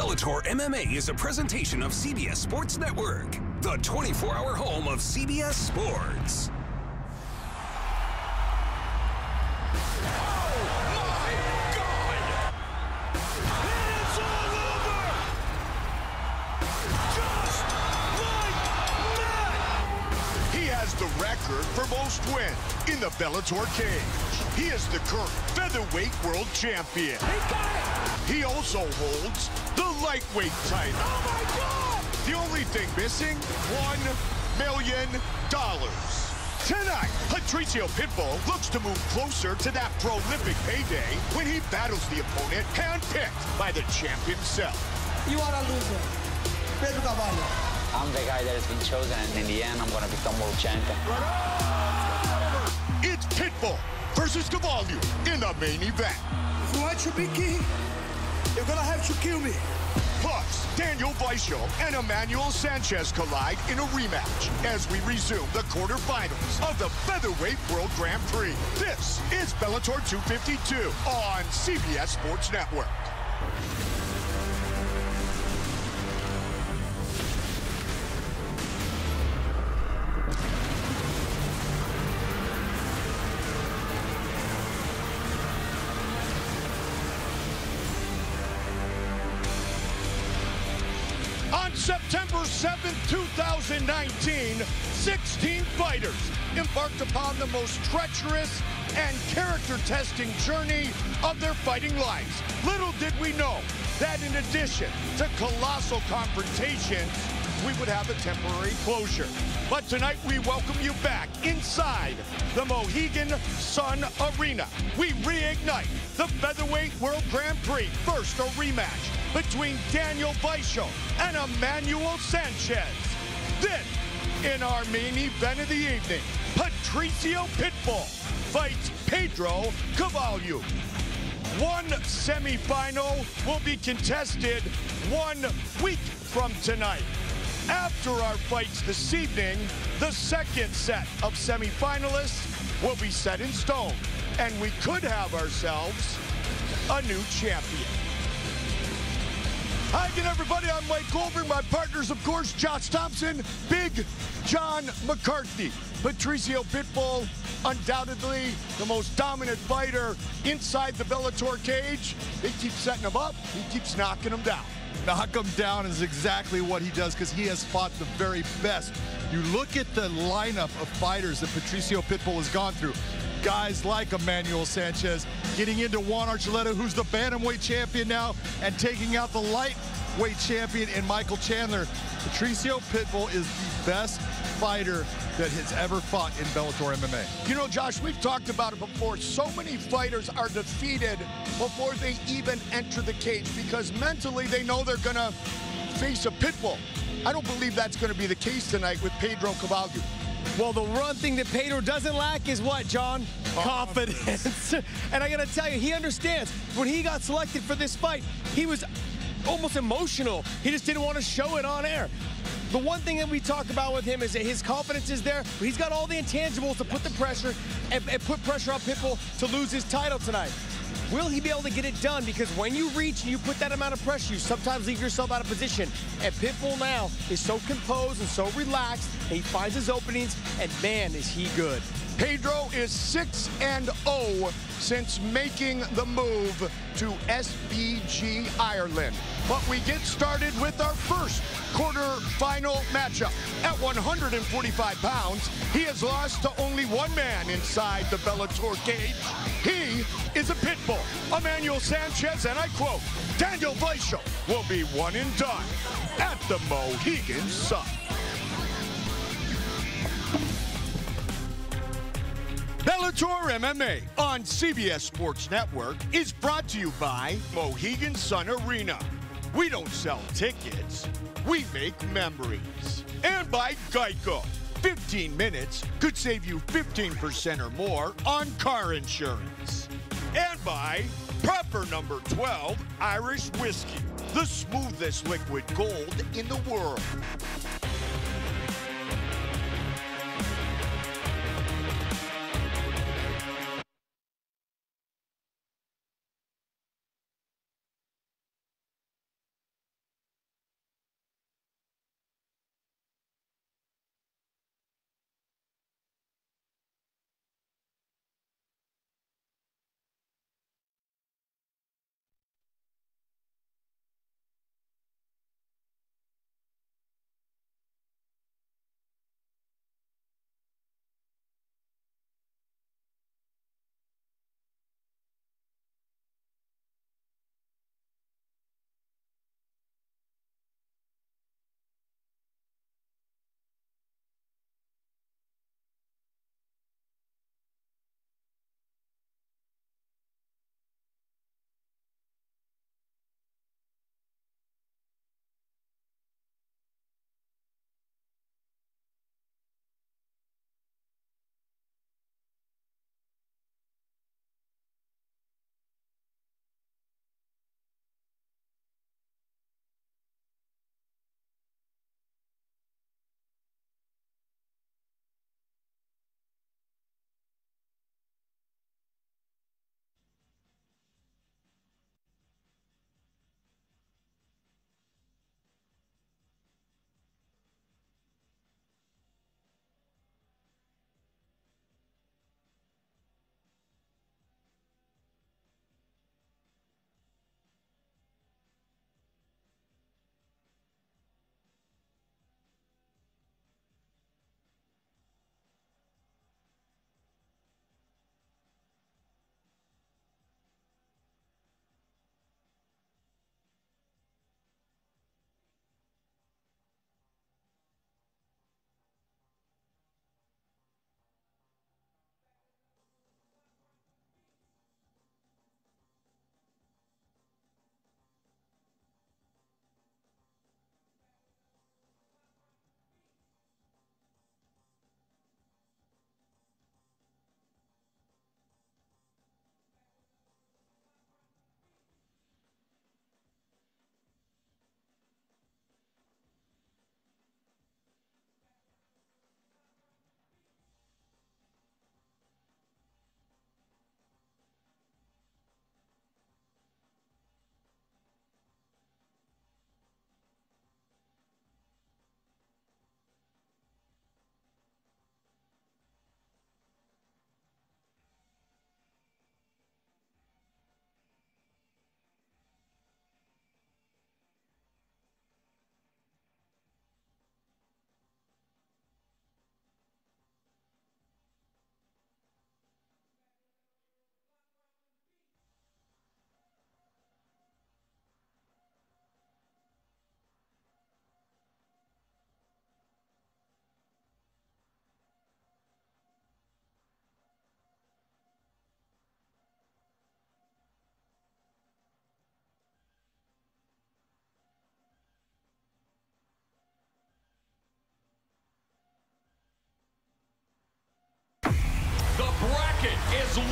Bellator MMA is a presentation of CBS Sports Network, the 24 hour home of CBS Sports. Just one! He has the record for most wins in the Bellator cage. He is the current featherweight world champion. He got it! He also holds the lightweight title. Oh my God! The only thing missing, one million dollars. Tonight, Patricio Pitbull looks to move closer to that prolific payday when he battles the opponent handpicked by the champ himself. You are a loser. Pedro Carvalho. I'm the guy that has been chosen, and in the end, I'm going to become world champion. It's Pitbull versus Carvalho in the main event. If you want to be king, you're gonna have to kill me. Plus, Daniel Weichel and Emmanuel Sanchez collide in a rematch as we resume the quarterfinals of the Featherweight World Grand Prix. This is Bellator 252 on CBS Sports Network. Fighters embarked upon the most treacherous and character-testing journey of their fighting lives. Little did we know that in addition to colossal confrontations, we would have a temporary closure. But tonight we welcome you back inside the Mohegan Sun Arena. We reignite the Featherweight World Grand Prix. First, a rematch between Daniel Weichel and Emmanuel Sanchez. Then, in our main event of the evening, Patricio Pitbull fights Pedro Carvalho. One semifinal will be contested one week from tonight. After our fights this evening, the second set of semifinalists will be set in stone, and we could have ourselves a new champion. Hi again, everybody. I'm Mike Goldberg. My partners, of course, Josh Thompson, Big John McCarthy, Patricio Pitbull, undoubtedly the most dominant fighter inside the Bellator cage. They keep setting him up. He keeps knocking him down. Knock him down is exactly what he does because he has fought the very best. You look at the lineup of fighters that Patricio Pitbull has gone through. Guys like Emmanuel Sanchez getting into Juan Archuleta, who's the bantamweight champion now, and taking out the lightweight champion in Michael Chandler. Patricio Pitbull is the best fighter that has ever fought in Bellator MMA. You know, Josh, we've talked about it before. So many fighters are defeated before they even enter the cage because mentally they know they're going to face a Pitbull. I don't believe that's going to be the case tonight with Pedro Carvalho. Well, the one thing that Pedro doesn't lack is what, John? Confidence. and I got to tell you, he understands. When he got selected for this fight, he was almost emotional. He just didn't want to show it on air. The one thing that we talk about with him is that his confidence is there, but he's got all the intangibles to put the pressure and, and put pressure on Pitbull to lose his title tonight. Will he be able to get it done? Because when you reach and you put that amount of pressure, you sometimes leave yourself out of position. And Pitbull now is so composed and so relaxed, and he finds his openings, and man, is he good. Pedro is 6 and 0 since making the move to SBG Ireland. But we get started with our first quarter-final matchup. At 145 pounds, he has lost to only one man inside the Bellator cage. He is a pit bull, Emmanuel Sanchez, and I quote, Daniel Weichel will be one and done at the Mohegan Sun. Bellator MMA on CBS Sports Network is brought to you by Mohegan Sun Arena. We don't sell tickets, we make memories. And by Geico. 15 minutes could save you 15% or more on car insurance. And by Proper Number 12 Irish Whiskey, the smoothest liquid gold in the world.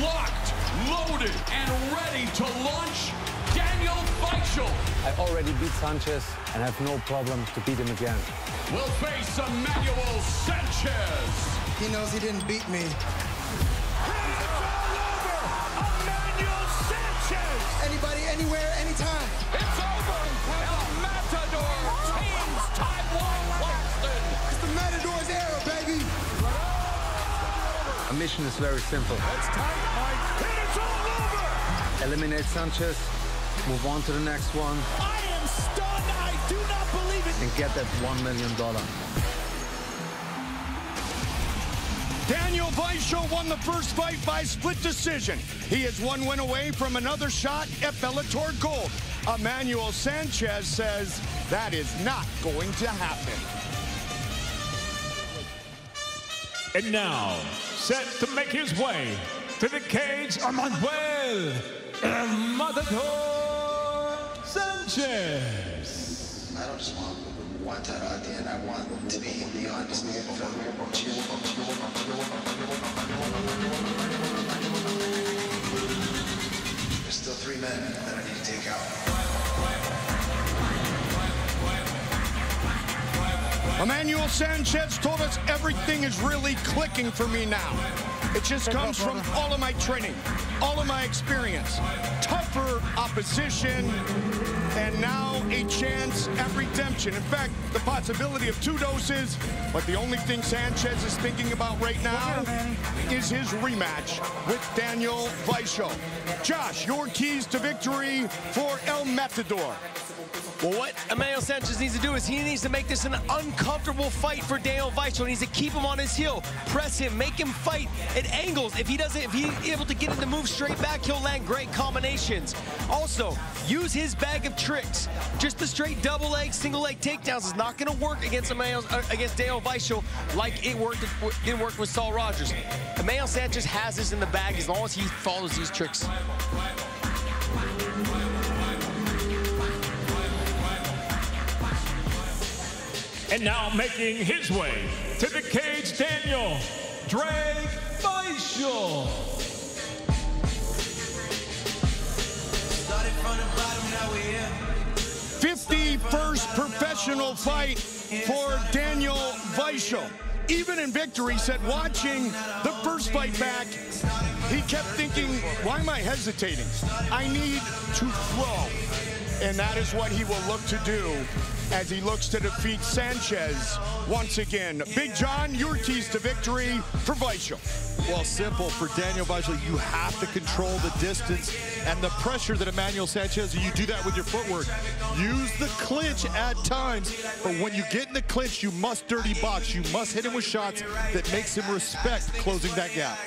Locked, loaded, and ready to launch Daniel Weichel. I already beat Sanchez and have no problem to beat him again. We'll face Emmanuel Sanchez. He knows he didn't beat me. It's all over! Emmanuel Sanchez. Anybody, anywhere, anytime. It's over. El Matador teams Tywan Claxton. It's the Matador's era, baby. Our mission is very simple. It's tight, Mike. And it's all over. Eliminate Sanchez, move on to the next one, I am stunned. I do not believe it. and get that $1 million. Daniel Weichel won the first fight by split decision. He is one win away from another shot at Bellator Gold. Emmanuel Sanchez says that is not going to happen. And now, set to make his way to the cage, Manuel El Matador Sanchez. I don't just want one title at the end. I want to be the champion. There's still three men that I need to take out. Emmanuel Sanchez told us everything is really clicking for me now. It just comes from all of my training, all of my experience, tougher opposition, and now a chance at redemption. In fact, the possibility of two doses, but the only thing Sanchez is thinking about right now is his rematch with Daniel Weichel. Josh, your keys to victory for El Matador. Well, what Emmanuel Sanchez needs to do is he needs to make this an uncomfortable fight for Daniel Weichel. He needs to keep him on his heel, press him, make him fight at angles. If he doesn't, if he's able to get him to move straight back, he'll land great combinations. Also, use his bag of tricks. Just the straight double leg, single leg takedowns is not going to work against Emmanuel, uh, against Daniel Weichel like it worked. Didn't work with Saul Rogers. Emmanuel Sanchez has this in the bag as long as he follows these tricks. And now making his way to the cage, Daniel Drake Weichel. Started from the bottom, now we're here. 51st professional fight for Daniel Weichel. Even in victory, said watching the first fight back, he kept thinking, why am I hesitating? I need to throw. And that is what he will look to do as he looks to defeat Sanchez once again. Big John, your keys to victory for Weichel. Well, simple for Daniel Weichel. You have to control the distance and the pressure that Emmanuel Sanchez. You do that with your footwork. Use the clinch at times, but when you get in the clinch, you must dirty box. You must hit him with shots that makes him respect closing that gap.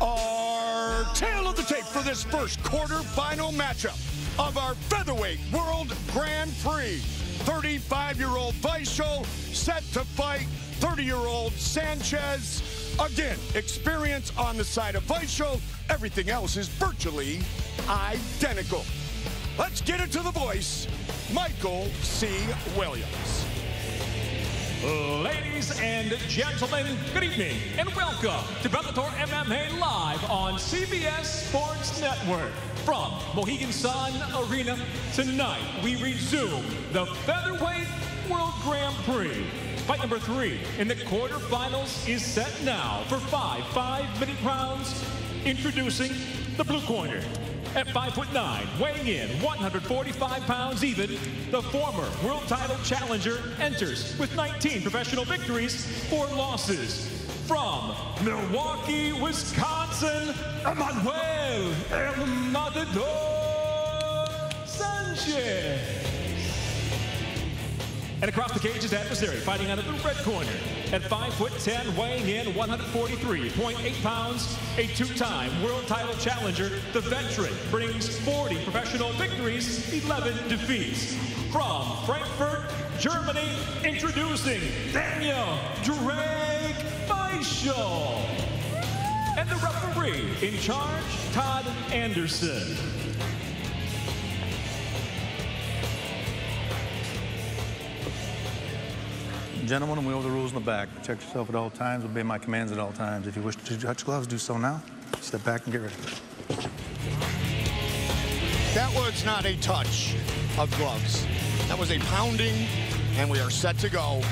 Our tail of the tape for this first quarterfinal matchup of our featherweight world Grand Prix. 35-year-old Weichel set to fight 30-year-old Sanchez. Again, experience on the side of Weichel. Everything else is virtually identical. Let's get it to the voice, Michael C. Williams. Ladies and gentlemen, good evening and welcome to Bellator MMA Live on CBS Sports Network. From Mohegan Sun Arena, tonight we resume the Featherweight World Grand Prix. Fight number three in the quarterfinals is set now for five five-minute rounds. Introducing the blue corner. At 5 foot 9, weighing in 145 pounds even, the former world title challenger enters with 19 professional victories, 4 losses. From Milwaukee, Wisconsin, Emmanuel El Matador Sanchez. And across the cage is adversary, fighting out of the red corner. At 5 foot 10, weighing in 143.8 pounds, a two-time world title challenger, the veteran brings 40 professional victories, 11 defeats. From Frankfurt, Germany, introducing Daniel Drake Weichel. And the referee in charge, Todd Anderson. Gentlemen, we know the rules in the back. Protect yourself at all times. Obey my commands at all times. If you wish to touch gloves, do so now. Step back and get ready. That was not a touch of gloves. That was a pounding, and we are set to go.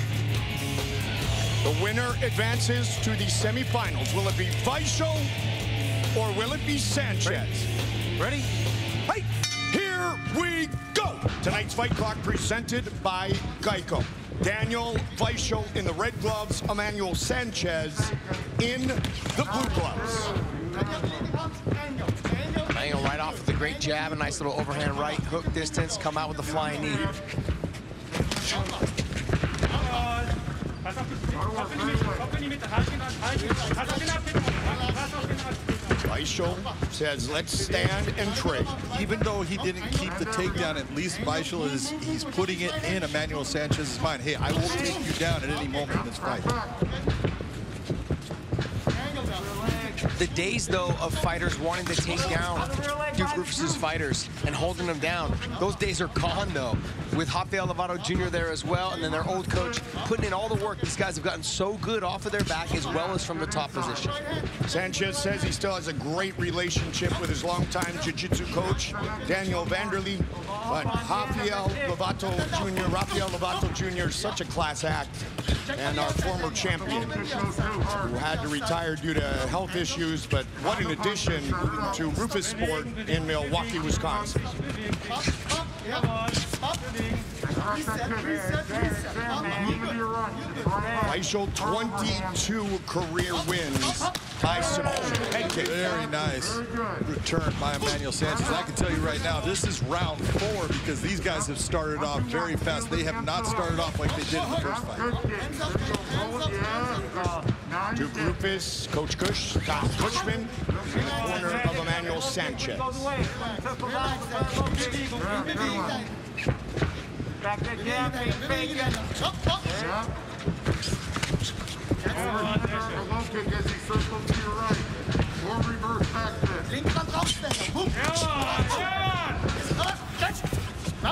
The winner advances to the semifinals. Will it be Weichel or will it be Sanchez? Ready? Hey, here we go. Tonight's fight clock presented by Geico. Daniel Weichel in the red gloves, Emmanuel Sanchez in the blue gloves. Manuel right off with a great jab, a nice little overhand right, hook distance, come out with a flying knee. Weichel says, let's stand and trade. Even though he didn't keep the takedown, at least Weichel is he's putting it in Emmanuel Sanchez's mind. Hey, I will take you down at any moment in this fight. The days, though, of fighters wanting to take down Duke Roufus's fighters and holding them down, those days are gone, though. With Rafael Lovato Jr. there as well, and then their old coach putting in all the work. These guys have gotten so good off of their back as well as from the top position. Sanchez says he still has a great relationship with his longtime jiu-jitsu coach, Daniel Vanderlee. But Rafael Lovato Jr., Rafael Lovato Jr. is such a class act. And our former champion who had to retire due to health issues, but what an addition to Roufus Sport in Milwaukee, Wisconsin. Weichel 22 career wins by submission. Head kick. Very nice return by Emmanuel Sanchez. I can tell you right now, this is round four because these guys have started off very fast. They have not started off like they did in the first fight. Duke Roufus, Coach Scott Cushman, in the corner of Emmanuel Sanchez. Back that jab, fake it. A low kick as he circles to your right. Or reverse back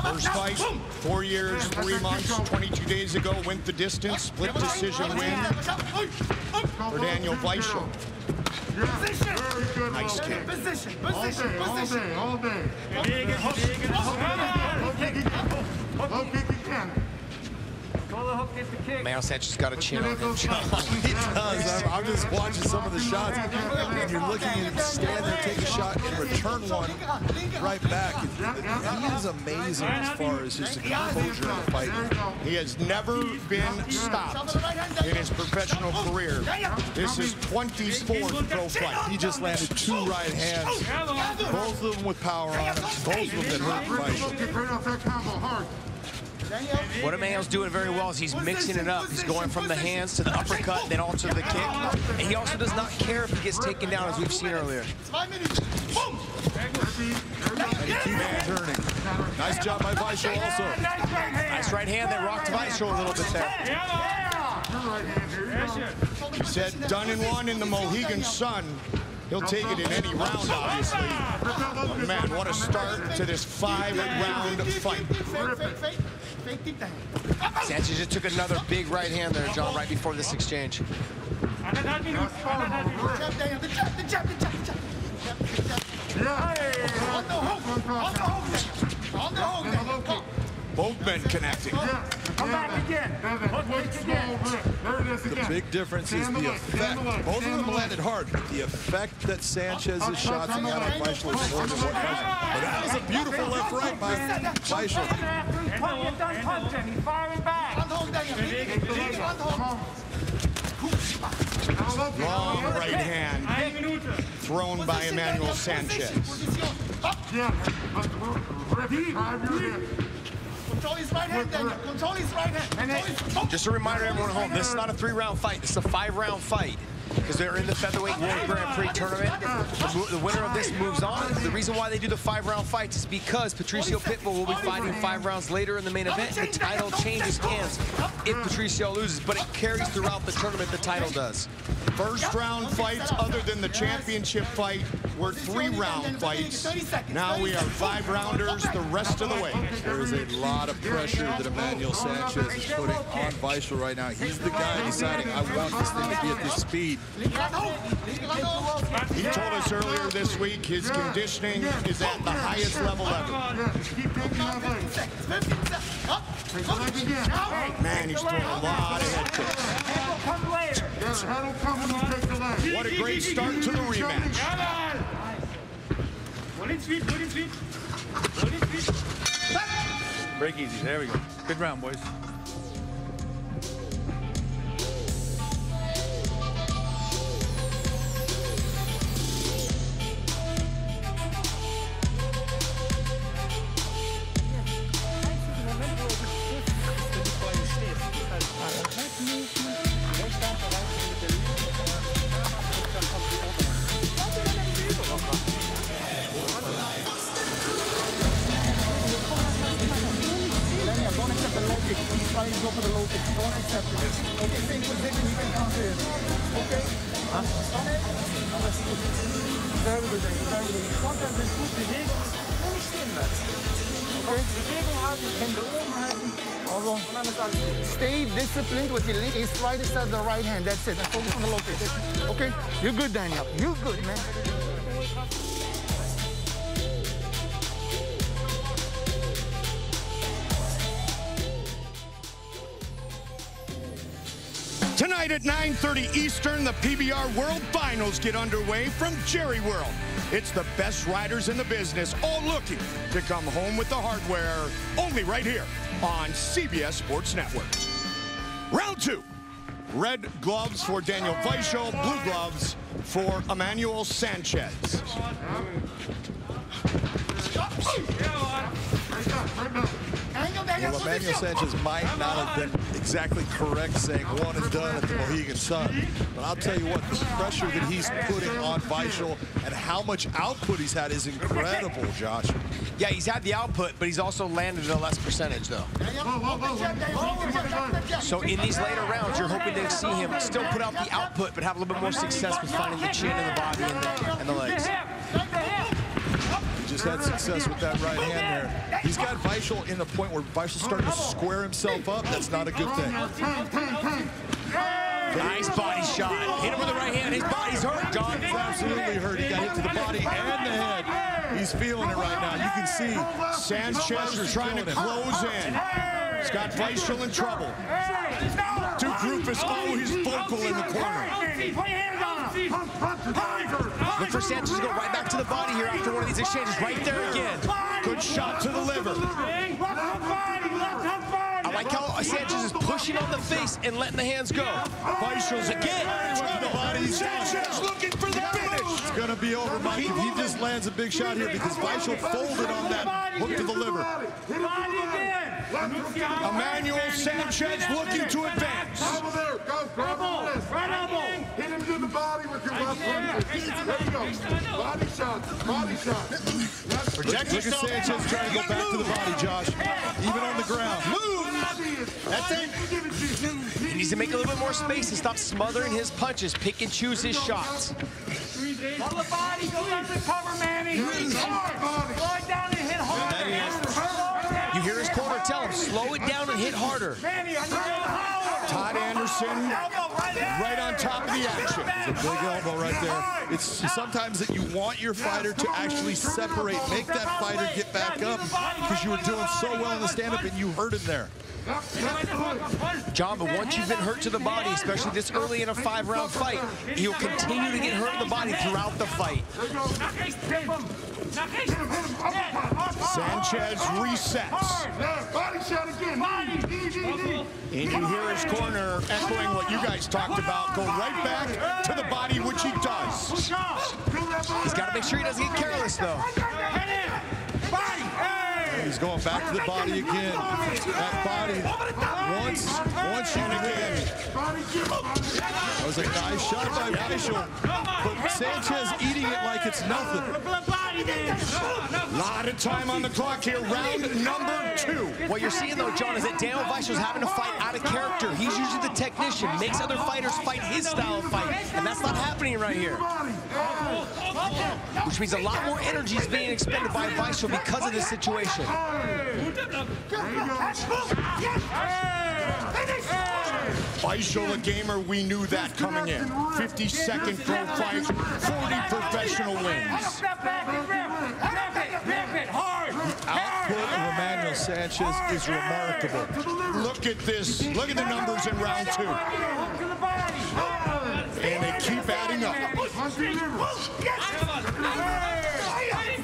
First fight, four years, three months, 22 days ago, went the distance, split decision win for Daniel Weichel. Nice kick. Position, All position, day, all position. day, all day. Low kick again. Low kick again. Manuel Sanchez got a chin on him. He does. I'm, I'm just watching some of the shots, and you're looking at him stand there, take a shot, and return one right back. He is amazing as far as his composure in the fight. He has never been stopped in his professional career. This is 24th pro fight. He just landed two right hands, both of them with power on them, both of them that hurt. What Emmanuel's doing very well is he's mixing it up. He's going from the hands to the uppercut, then also to the kick. And he also does not care if he gets taken down, as we've seen earlier. And he keeps turning. Nice job by Weichel also. Nice right hand that rocked Weichel a little bit there. He said done and one in the Mohegan Sun. He'll take it in any round, obviously. But man, what a start to this five-round fight. Sanchez just took another big right hand there, John, right before this exchange. Both men connecting. Come back again. Hook again. The big difference is the effect. Both of them landed hard. but The effect that Sanchez's shots got on Weichel is more than what Weichel. But that was a beautiful left right by Weichel. You're done punching. He's firing back. Long right hand thrown by Emmanuel Sanchez. Control his right hand, Daniel. Control his right hand. Control his- Just a reminder everyone at home, this is not a three-round fight. This is a five-round fight because they're in the Featherweight World Grand Prix tournament. The, the winner of this moves on. The reason why they do the five-round fights is because Patricio Pitbull will be fighting five rounds later in the main event. The title changes hands if Patricio loses, but it carries throughout the tournament, the title does. First round fights other than the championship fight were three-round fights. Now we are five-rounders the rest of the way. There is a lot of pressure that Emmanuel Sanchez is putting on Weichel right now. He's the guy deciding, I want this thing to be at this speed. He told us earlier this week his conditioning is at the highest level ever. Man, he's throwing a lot of head kicks. What a great start to the rematch. Break easy. There we go. Good round, boys. try and the low ik Don't accept it. Okay, same you can counter it. Okay? Huh? Very good, very good. Sometimes it's goed bewegen. Onstemmig. Okay? Oben. Stay disciplined with your link. It's right inside the right hand. That's it. And focus on the kick. Okay? You're good, Daniel. You're good, man. Tonight at 9.30 Eastern, the PBR World Finals get underway from Jerry World. It's the best riders in the business, all looking to come home with the hardware, only right here on CBS Sports Network. Round two. Red gloves for Daniel Weichel, blue gloves for Emmanuel Sanchez. Well, Emmanuel Sanchez might not have been exactly correct saying one and done at the Mohegan Sun, but I'll tell you what, the pressure that he's putting on Weichel and how much output he's had is incredible, Josh. Yeah, he's had the output, but he's also landed at a less percentage, though. So in these later rounds, you're hoping to see him still put out the output, but have a little bit more success with finding the chin and the body and the, and the legs. Just had success with that right hand there. He's got Weichel in the point where Weichel's starting to square himself up. That's not a good thing. Nice body shot. Hit him with the right hand. His body's hurt, John. He's absolutely hurt. He got hit to the body and the head. He's feeling it right now. You can see Sanchez is trying to close in. He's Weichel in trouble. Duke Roufus, oh, he's vocal in the corner. Look for Sanchez to go right back to the body here after one of these exchanges. Right there again. Good shot to the liver. I like how Sanchez is pushing on the face and letting the hands go. Weichel's again. the. Sanchez looking for the finish. It's going to be over, Mike, if he just lands a big shot here because Weichel folded on that hook to the liver. Emmanuel Sanchez looking to advance. Over there, go, grab him. Right elbow. Hit him to the body with your left hand. There you go. Body shots, body shots. Protect Look at Sanchez trying to go back to the body, Josh. Even on the ground. That's it. He needs to make a little bit more space and stop smothering his punches. Pick and choose his shots. Follow the body. Go under the cover, Manny. Hard. Slow down and hit hard. You hear his corner tell him, slow it down and hit harder. Manny, I need Todd Anderson right on top of the action. It's a big elbow right there. It's sometimes that you want your fighter to actually separate, make that fighter get back up because you were doing so well in the stand-up and you hurt him there. John, but once you've been hurt to the body, especially this early in a five-round fight, you'll continue to get hurt in the body throughout the fight. Sanchez resets. Body shot again. And you hear his corner echoing what you guys talked about. Go right back to the body, which he does. He's got to make sure he doesn't get careless, though. He's going back to the body again. That body, once, once you again. That was a nice shot by Weichel, but Sanchez eating it like it's nothing. Lot of time on the clock here. Round number two. What you're seeing, though, John, is that Daniel Weichel was having to fight out of character. He's usually the technician, makes other fighters fight his style of fight, and that's not happening right here. Which means a lot more energy is being expended by Weichel because of this situation. Weichel, a gamer, we knew that coming in. 52nd pro fight, 40 professional wins. Output of Emmanuel Sanchez is remarkable. Look at this. Look at the numbers in round two. And they keep adding up.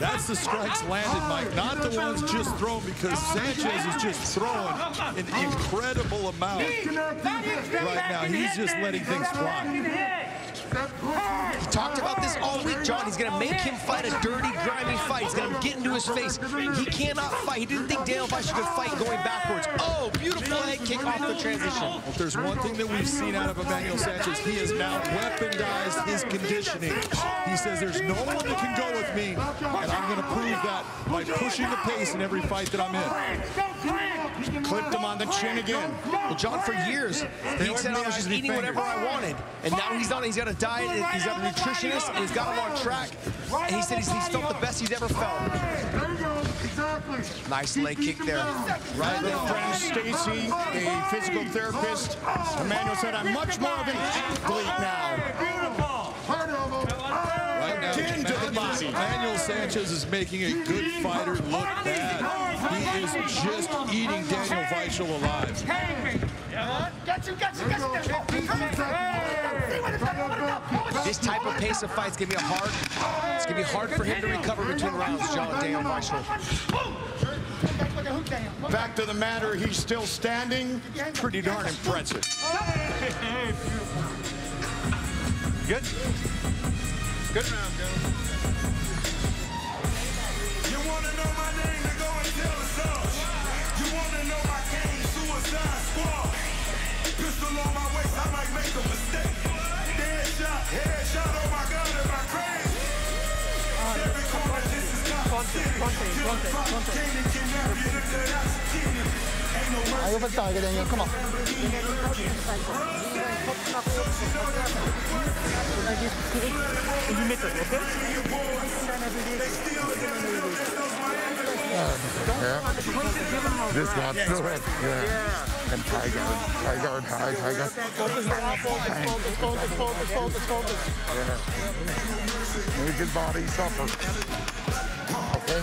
That's the strikes landed, Mike, not the ones just thrown because Sanchez is just throwing an incredible amount right now. He's just letting things fly. He talked about this all week, John. He's going to make him fight a dirty, grimy fight. He's going to get into his face. He cannot fight. He didn't think Daniel Weichel could fight going backwards. Oh, beautiful head kick off the transition. If there's one thing that we've seen out of Emmanuel Sanchez, he has now weaponized his conditioning. He says there's no one that can go with me, and I'm going to prove that by pushing the pace in every fight that I'm in. Clipped him on the chin again. Well, John, for years, he said I was just eating whatever I wanted. And now he's on, He's got a diet, he's got a nutritionist, and he's got him on track. And he said he's, he's felt the best he's ever felt. Nice leg kick there. Right there, friend Stacy, a physical therapist. Emmanuel said, I'm much more of an athlete now. The body. Emmanuel Sanchez is making a good fighter look bad. He is just eating Daniel Weichel alive. This type of pace of fight is gonna be a hard. It's gonna be hard for him to recover between rounds, John Daniel Weichel. Fact of the matter, he's still standing. Pretty darn impressive. Good? Good round, gentlemen. You wanna know my name, then go and tell the Sarge. You wanna know my gang, Suicide Squad. Pistol on my waist, I might make a mistake. Dead shot, head shot, oh my God, am I crazy? Every corner, this is not Candy can never get into that skinny. Ain't no mercy. Ayaw pagtawag ka din Come on. Yeah. This got through it. Yeah. And Tiger, Tiger, Tiger, Tiger. Focus. Yeah. Make body suffer. Okay?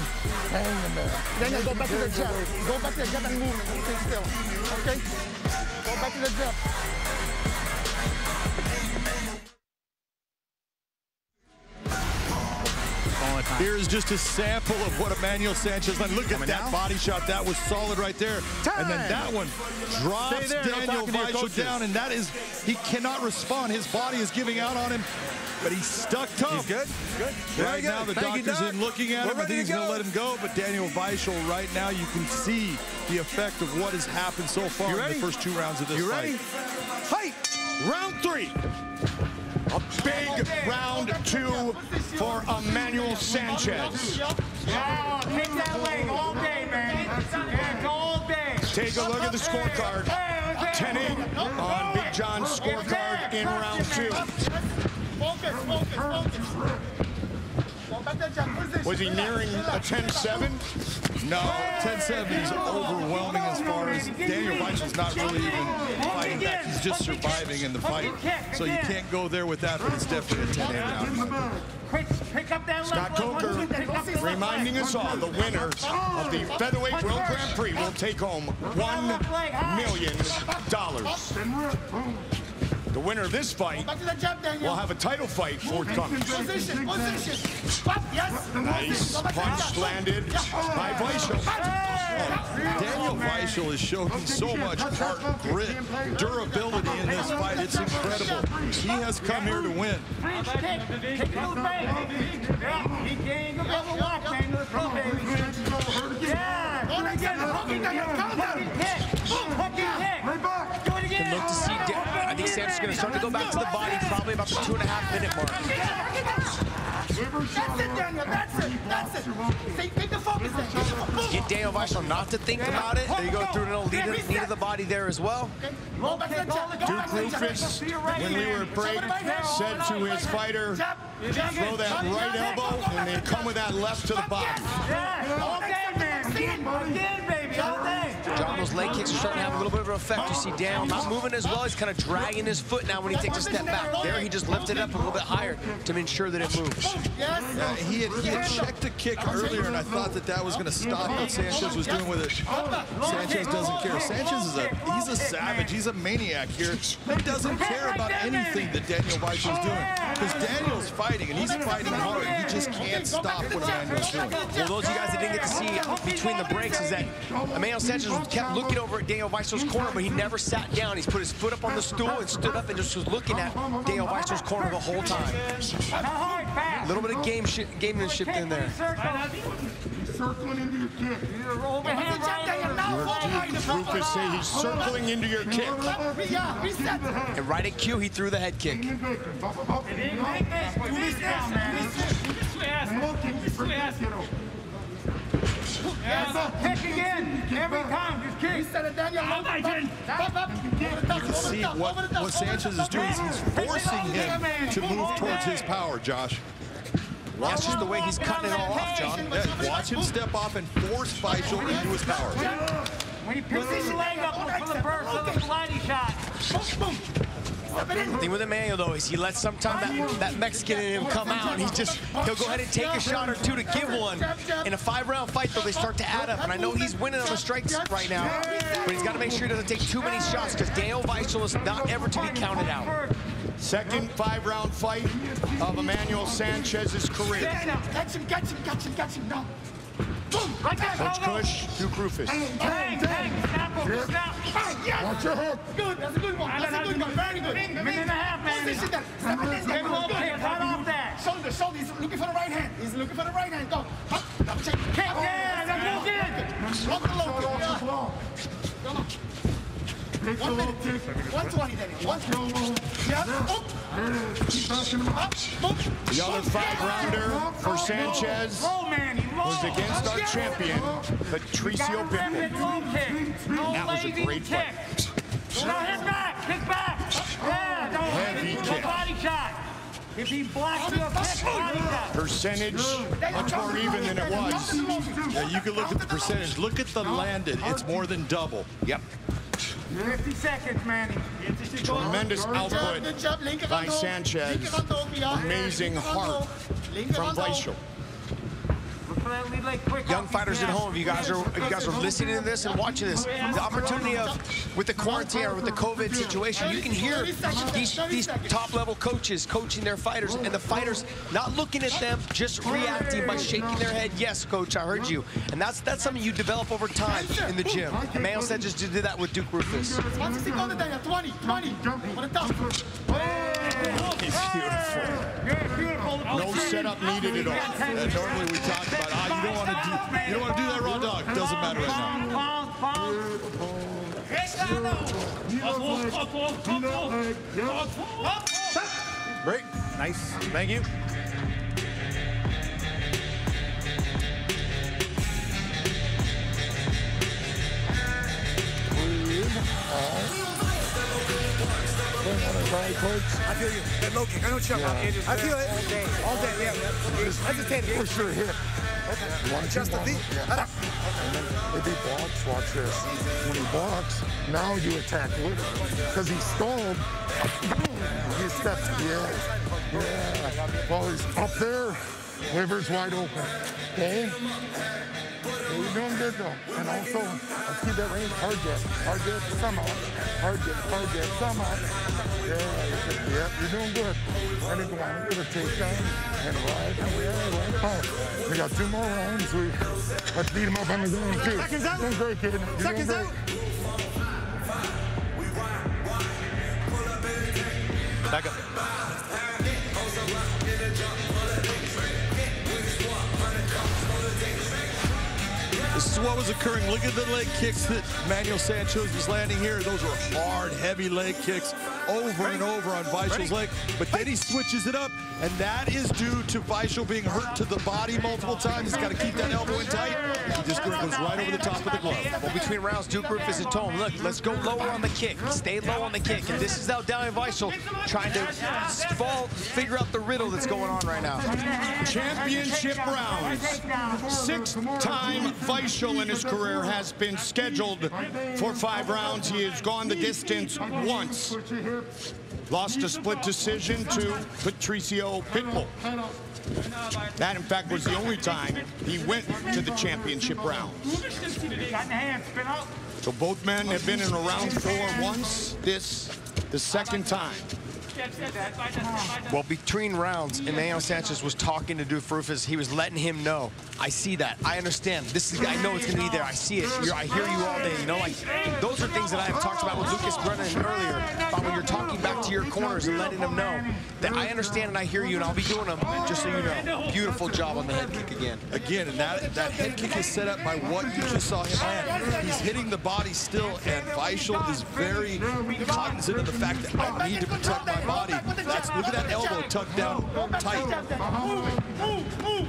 Hang in there. Daniel, go back to the jab. Go back to the jab and move. Stay still. Okay? Go back to the jab. Here is just a sample of what Emmanuel Sanchez done. Look at that now. body shot. That was solid right there. And then that one drops there, Daniel talking Weichel down, and that is, he cannot respond. His body is giving out on him, but he's stuck tough. He's good. Good. Very Right good. now, the Thank you, doctor's Doc. in looking at We're him. I ready think he's going to let him go. But Daniel Weichel, right now, you can see the effect of what has happened so far in the first two rounds of this You fight. ready? Fight! Round three. A big round two for Emmanuel Sanchez. Yeah, take that leg all day, man. Yeah, all day. Take a look at the scorecard. 10-8 on Big John's scorecard in round two. Was he nearing a 10-7? No, 10-7 is overwhelming as far as Daniel Weichel's not really even fighting back. He's just surviving in the fight. So you can't go there with that, but it's definitely a 10-8 round. Quick, pick up that Scott Coker reminding us all the winners of the Featherweight World Grand Prix will take home $1 million. The winner of this fight Back to the jab, Daniel. will have a title fight forthcoming. Position, position. Stop, yes. Nice Go back to the punch jab. landed by Weichel. Daniel Weichel is showing so much heart, grit, durability in this fight. It's incredible. He has come here to win. Can look to see. Going to start to go back to the body, probably about the two and a half minute mark. That's it, Daniel. That's it. That's it. Stay, take the focus then. Get the focus. Get Daniel Weichel not to think about it. There you go through an knee to, knee to the body there as well. Go back to the jab. Go back Duke to the jab. Roufus, when we were at break, said to his fighter, throw that right elbow, and they come with that left to the body. All day, man. Again, baby. John, those leg kicks are starting to have a little bit of an effect. You see Daniel not moving as well. He's kind of dragging his foot now when he takes a step back. There, he just lifted it up a little bit higher to ensure that it moves. Yeah, he had he had checked a kick earlier, and I thought that that was going to stop what Sanchez was doing with it. Sanchez doesn't care. Sanchez is a he's a savage. He's a maniac here. He doesn't care about anything that Daniel Weichel is doing because Daniel's fighting and he's fighting hard. He just can't stop what Emmanuel's doing. Well, those of you guys that didn't get to see between the breaks is that Emmanuel Sanchez kept looking over at Daniel Weichel's corner, but he never sat down. He's put his foot up on the stool and stood up and just was looking at Daniel Weichel's corner the whole time. A little bit of game shi gamemanship in there. Roufus say he's circling into your kick. And right at cue, he threw the head kick. Do this now, man. Kick again. Every time. Just kick. Reset it, Daniel. Up, up, up, up. You can see what, what Sanchez is doing he's forcing him to move towards his power, Josh. Watch just the way he's cutting it all off, John. Yeah, watch him step off and force Weichel into his power. When he picks his leg up for the burst of the flighty shot. The thing with Emmanuel, though, is he lets sometimes that, that Mexican in him come out, and he just, he'll go ahead and take a shot or two to give one. In a five-round fight, though, they start to add up, and I know he's winning on the strikes right now, but he's got to make sure he doesn't take too many shots, because Dale Weichel is not ever to be counted out. Second five-round fight of Emmanuel Sanchez's career. Catch him, catch him, catch him, catch him. No. Boom. Right there. Coach Kush, Duke Roufus. Bang, bang. Snap over, snap. Bang, yes. Watch your hook. Good. That's a good one. That's a good one. Very good. Minute and a half, man. Position there. Step it in. Get low kick right off that. Shoulder, shoulder. He's looking for the right hand. He's looking for the right hand. Go. Up. Double check. Kick. Oh, yeah, that's good. Lock the low kick. Yeah. Come on. One minute. kick. 120 then. One. Yeah. Up. Keep backing him up. The other five-rounder for Sanchez Low, man. He low. was against our champion, Patricio Pitbull. low kick. No That was a great kick. No, hit back. Kick back. Yeah, don't Heavy kick. Body shot. If he blocks you a kick, body shot. Percentage much more even than it was. Yeah, you can look at the percentage. Look at the landed. It's more than double. Yep. 50 seconds, Manny. Tremendous output Good job. Linker by. Sanchez. Linker van Doog, ja. Amazing Linker heart from van Doog. Weichel. Look for that lead leg quick Young fighters at home, if you guys are if you guys are listening to this and watching this, the opportunity of with the quarantine or with the COVID situation, you can hear these these top level coaches coaching their fighters and the fighters not looking at them, just reacting by shaking their head. Yes, coach, I heard you, and that's that's something you develop over time in the gym. Emmanuel said just did that with Duke Roufus. 20 seconden, Daniel. 20, 20. Voor de top. He's beautiful. No setup needed at all. And normally we talk about, ah, you don't want to do, you don't want to do that raw dog. Doesn't matter right now. Pound, pound, pound. Great. Nice. Thank you. I feel you. That low kick. I know what you're talking about. I feel it. All day. All day, yeah. Hesitated. Push your hip. Watch Just him the walk. feet. Yeah. And then if he blocks, watch this. When he blocks, now you attack with him. Because he stalled. He steps. Yeah. Yeah. Well, he's up there. Liver's wide open. Okay? You're doing good though. And also, let's keep that range. Hard jet. Hard jet somehow. Hard jet. Hard jet somehow. Yeah, you're, yeah, you're doing good. And then go on with a takedown and ride. Yeah, right. Oh, we got two more rounds. We, let's beat him up on the ground too. Seconds out. Doing great, kid. You're Seconds doing out. Back up. This is what was occurring. Look at the leg kicks that Manuel Sanchez was landing here. Those were hard, heavy leg kicks over and over on Weichel's leg. But then he switches it up, and that is due to Weichel being hurt to the body multiple times. He's got to keep that elbow in tight. He just goes right over the top of the glove. Well, between rounds, Duke Roufus had told him, look, let's go lower on the kick. Stay low on the kick. And this is how Daniel Weichel trying to fall, figure out the riddle that's going on right now. Championship rounds. Sixth time Weichel in his career has been scheduled for five rounds. He has gone the distance once. Lost a split decision to Patricio Pitbull. That, in fact, was the only time he went to the championship round. So both men have been in a round four once. This, the second time. Well, between rounds, Emmanuel Sanchez was talking to Duke He was letting him know, I see that. I understand. This is, I know it's going to be there. I see it. You're, I hear you all day. You know, like, those are things that I have talked about with Lucas Brennan earlier, about when you're talking back to your corners and letting them know that I understand and I hear you, and I'll be doing them, just so you know. Beautiful job on the head kick again. Again, and that, that head kick is set up by what you just saw him land. He's hitting the body still, and Weichel is very cognizant of the fact that I need to protect my body. That's, look at that elbow tucked down tight. Move,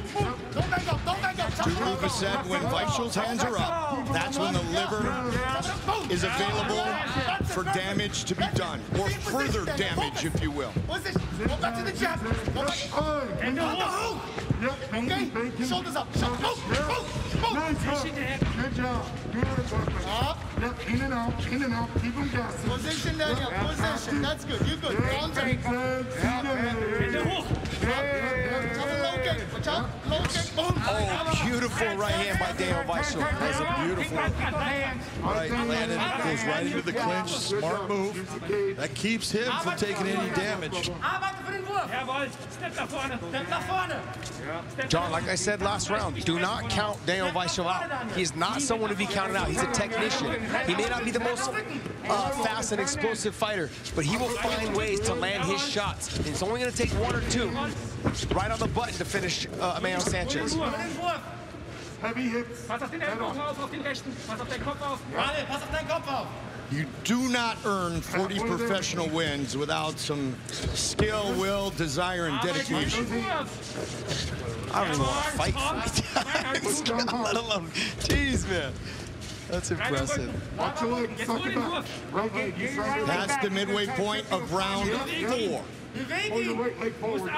Duke Roufus said when Weichel's hands are up, that's when the liver is available for damage to be done, or further damage, if you will. Go back to the jab. Go back. And the hook. Okay? Shoulders up. Move. Move. Move. Good job. Good. Up. Yep, in and out, in and out. Keep them guessing. Position, Daniel. Position. That's good. You're good. Arms up. And the hook. Low kick. Watch out. Low kick. Boom. Oh, beautiful right hand by Daniel Weichel. That was a beautiful right landed, goes right into the clinch. Smart move. That keeps him from taking any damage. Arbeite für den Wurf. Jawohl. Step nach vorne. Step nach vorne. John, like I said last round, do not count Daniel Weichel out. He is not someone to be counted out. He's a technician. He may not be the most uh, fast and explosive fighter, but he will find ways to land his shots. It's only going to take one or two right on the button to finish uh, Emmanuel Sanchez. Heavy hips. Pass auf den Ellbogen auf, auf den rechten. Pass auf deinen Kopf auf. Warte, pass auf deinen Kopf auf. You do not earn 40 professional wins without some skill, will, desire, and dedication. I don't even want to fight fight. Let alone, jeez, man. That's impressive. Watch your leg. Suck it back. Right leg. You suck it back. That's the midway point of round four. Hold your right leg forward.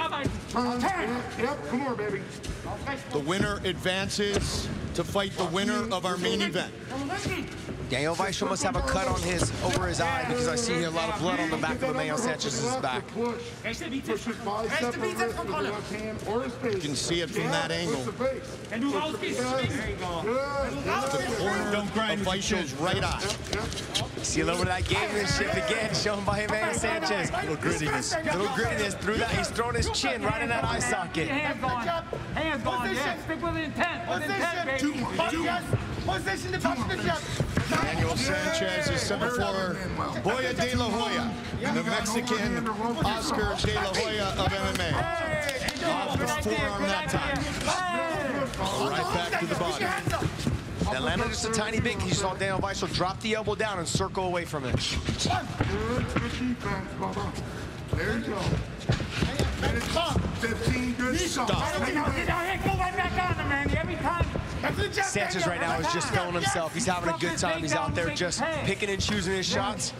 Turn. Yep, yep. Come on, baby. The winner advances to fight the winner of our main event. Daniel Weichel must have a cut on his over his eye because I see a lot of blood on the back of Emmanuel Sanchez's back. Push his bicep or wrist with your left hand or his face. You can see it from that angle. Wenn du rausgehst, swing. The corner of Weichel's right eye. See a little bit of that gamemanship again shown by Emmanuel Sanchez. Little grittiness. Little grittiness through that. He's throwing his chin right in that eye socket. Hands going. Hands going. Yeah, stick with intent. With intent, baby. Position to touch the jab. Daniel Sanchez is set before Boya De La Hoya, the Mexican Oscar De La Hoya of MMA. Off the forearm that time. Right back to the body. That landed just a tiny bit. You saw Daniel Weichel drop the elbow down and circle away from it. Good, good defense, Bubba. There you go. Minute 15 good Stop. shots. Go right back on him, man. Every time. Sanchez right now is just feeling himself. He's having a good time. He's out there just picking and choosing his shots.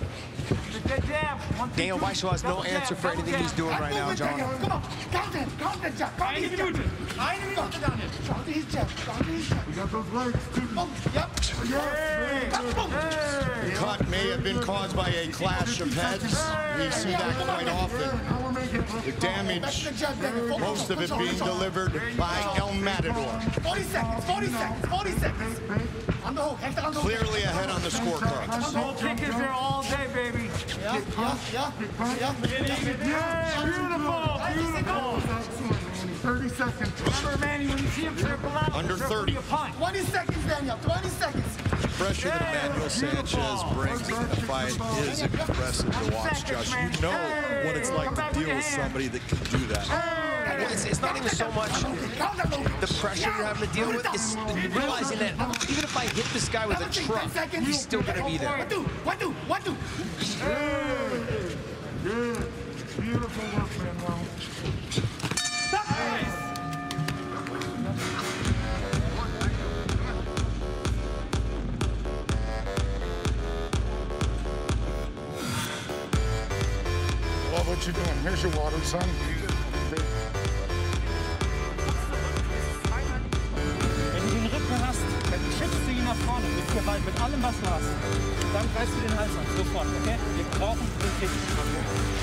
Daniel Weichel has no answer for anything he's doing right now, John. Come on. Count it. Count the jab. Count his jab. Eine Minute, Daniel. Count his jab. Count his jab. You got those legs, too. Boom. Yep. Cut may have been caused by a clash of heads. We see that quite often. The damage, most of it being delivered by El Matador. 40 seconds. 40 seconds. 40 seconds. Clearly ahead On the hook. Hector on the hook. Clearly ahead on the scorecard. Whole kick is there all day, baby. Yeah, yeah, yeah. Yeah. Beautiful, beautiful. 30 seconds. Remember, Manny, when you see him triple out, Under 30. your punch. 20 seconds, Daniel. 20 seconds. pressure that Emmanuel Sanchez brings in the fight is impressive to watch, Josh. You know what it's like to deal with somebody that can do that. Well, it's, it's not even so much the pressure you're having to deal with. It's realizing that even if I hit this guy with a truck, he's still going to be there. One, two, one, two, one, two. Good. Beautiful work, Manuel. Love what you're doing. Here's your water, son. Wenn du den Rücken hast, dann schickst du ihn nach vorne mit Gewalt, mit allem, was du hast. Dann greifst du den Hals an, sofort, okay? Wir brauchen den Kick.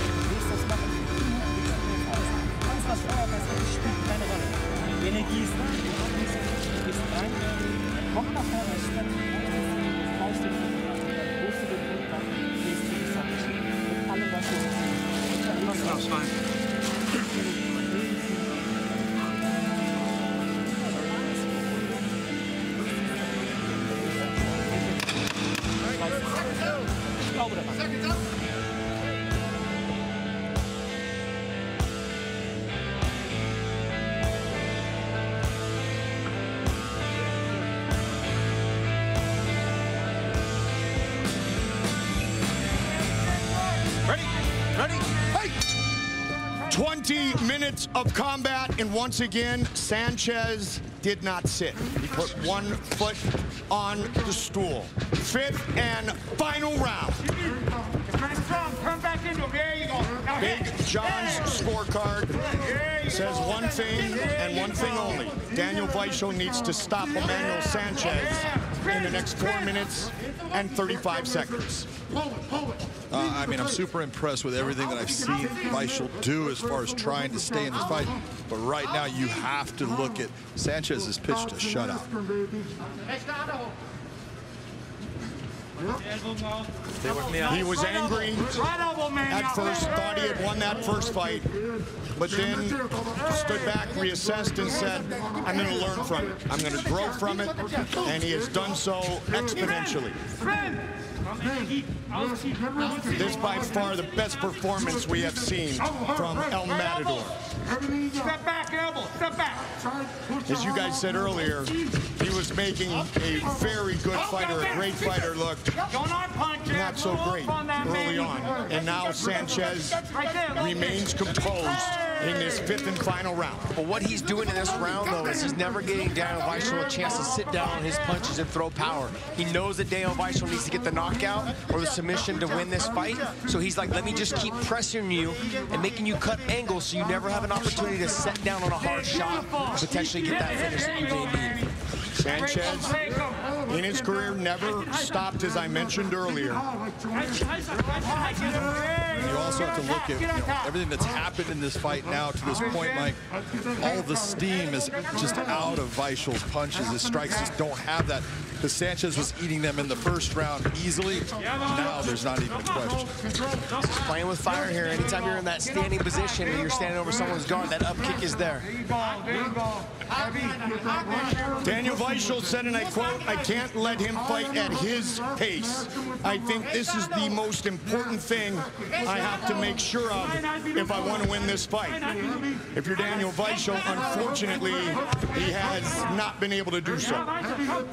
Schreiben. 20 minutes of combat, and once again, Sanchez did not sit. He put one foot on the stool. Fifth and final round. Big. John's scorecard says one thing and one thing only. Daniel Weichel needs to stop Emmanuel Sanchez in the next four minutes and 35 seconds. I mean, I'm super impressed with everything that I've seen Weichel do as far as trying to stay in this fight. But right now, you have to look at Sanchez has pitched a shutout. He was angry at first, thought he had won that first fight, but then stood back, reassessed, and said, I'm going to learn from it. I'm going to grow from it, and he has done so exponentially. This by far the best performance we have seen from El Matador. Step back, elbow, step back. As you guys said earlier, he was making a very good fighter, a great fighter look Don't arm punch not so great early on. And now Sanchez remains composed in this fifth and final round. But what he's doing in this round, though, is he's never getting Daniel Weichel a chance to sit down on his punches and throw power. He knows that Daniel Weichel needs to get the knockout or the submission to win this fight. So he's like, let me just keep pressing you and making you cut angles so you never have an opportunity to set down on a hard shot potentially get that finish that you need. Sanchez, in his career, never stopped, as I mentioned earlier. You also have to look at you know, everything that's happened in this fight now to this point, Mike. All the steam is just out of Weichel's punches. His strikes just don't have that. Because Sanchez was eating them in the first round easily. Now there's not even a question. Just playing with fire here. Anytime you're in that standing position and you're standing over someone's guard, that up kick is there. Daniel Weichel said, and I quote, I can't let him fight at his pace. I think this is the most important thing I have to make sure of if I want to win this fight. If you're Daniel Weichel, unfortunately, he has not been able to do so.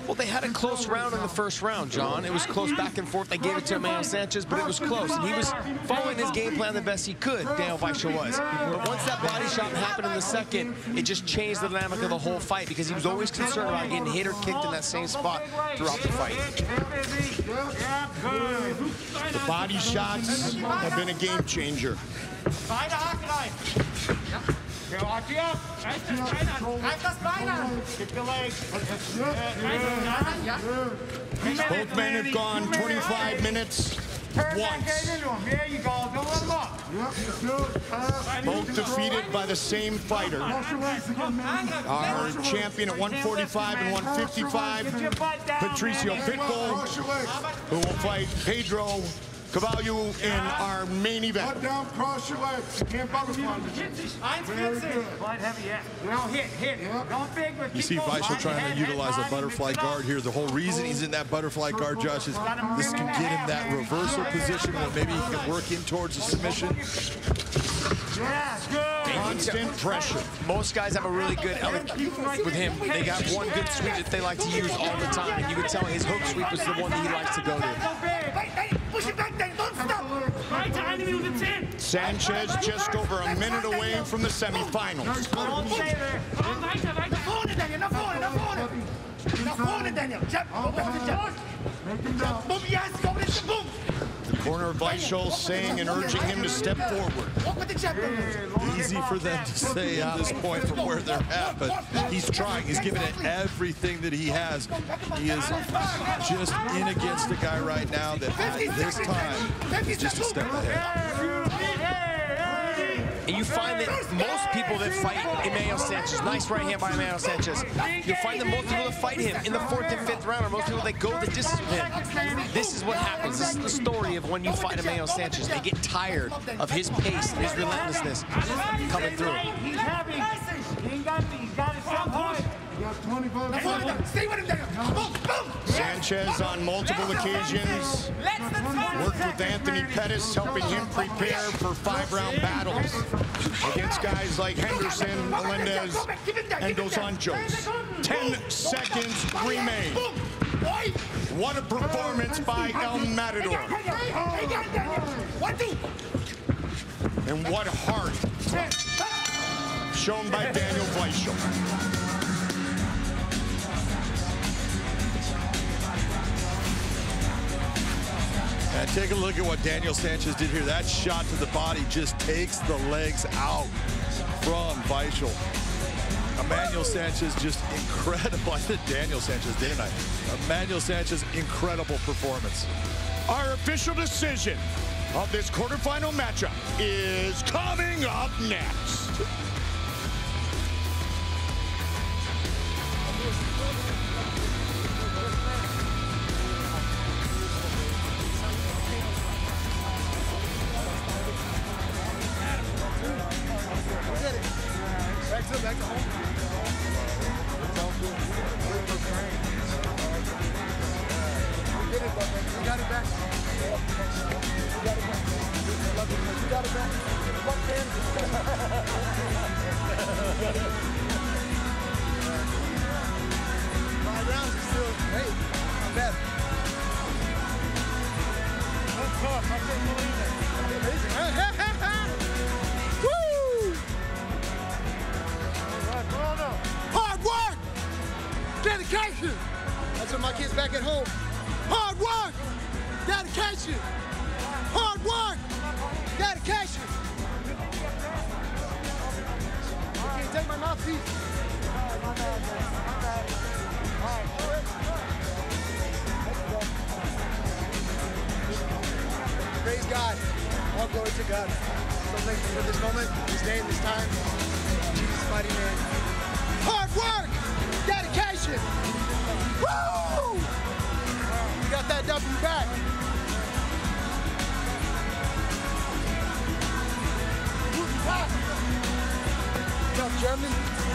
Well, they had a close round in the first round, John. It was close back and forth. They gave it to Emmanuel Sanchez, but it was close. And he was following his game plan the best he could, Daniel Weichel was. But once that body shot happened in the second, it just changed the dynamic of the whole fight because he was always concerned about getting hit or kicked in that same spot throughout the fight. The body shots have been a game changer. Both men have gone 25 minutes once. Both defeated by the same fighter. Our champion at 145 and 155, Patricio Pitbull, who will fight Pedro Carvalho in our main event. Put down, cross your legs. You can't butterfly. Eins, Very vierzig. good. Light heavy, yeah. Now hit, hit. Don't big, but You see going. Weichel trying head, to head, utilize a butterfly mix it up. guard here. The whole reason he's in that butterfly guard, Josh, is this can get him that reversal position where maybe he can work in towards a submission. Yeah, good. Constant pressure. Most guys have a really good element with him. They got one good sweep that they like to use all the time. And you can tell his hook sweep is the one that he likes to go to. Push it back. Don't stop. Eine Minute zehn. Sanchez just over a minute away from the semifinals. Daniel, Daniel. To with the boom. The corner Weichel saying and urging him to step forward. The. Easy for them to say at this point from where they're at, but he's trying. He's giving it everything that he has. He is just in against a guy right now that at this time is just a step ahead. And you find that most people that fight Emmanuel Sanchez, nice right hand by Emmanuel Sanchez, you'll find that most people that fight him in the fourth and fifth round are most people that go the distance with him. This is what happens. This is the story of when you fight Emmanuel Sanchez. They get tired of his pace and his relentlessness coming through. Sanchez on multiple occasions worked with Anthony Pettis, helping him prepare for five-round battles against guys like Henderson, Melendez, and Dos Anjos. Ten seconds remain. What a performance by El Matador. And what heart shown by Daniel Weichel. And take a look at what Daniel Sanchez did here. That shot to the body just takes the legs out from Weichel. Emmanuel Sanchez just incredible. I said Daniel Sanchez, didn't I? Emmanuel Sanchez, incredible performance. Our official decision of this quarterfinal matchup is coming up next. Five rounds is still. I can't believe it. Amazing. Dedication! That's what my kids back at home. Hard work! Dedication! Hard work! Dedication! You can't take my mouthpiece. Praise God. All glory to God. So thankful for this moment, this day, this time. In Jesus' mighty name. Hard work! Woo! You got that W back. Guten Tag. What's up, Germany?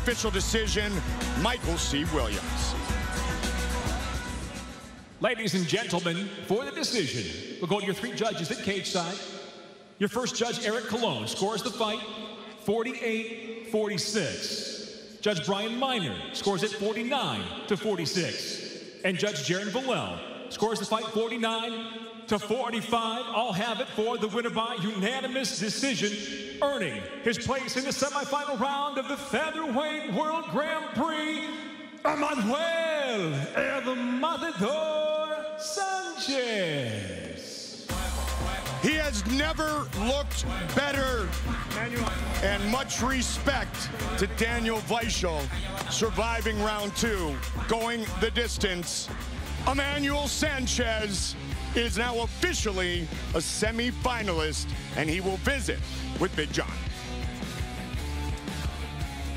Official decision, Michael C. Williams. Ladies and gentlemen, for the decision, we'll go to your three judges at cage side. Your first judge, Eric Colon, scores the fight 48-46. Judge Brian Miner scores it 49 to 46. And Judge Jaron Vallel scores the fight 49 to 45. I'll have it for the winner by unanimous decision, earning his place in the semifinal round of the Featherweight World Grand Prix, Emmanuel El Matador Sanchez. He has never looked better. And much respect to Daniel Weichel surviving round two, going the distance. Emmanuel Sanchez is now officially a semi-finalist, and he will visit with Big John.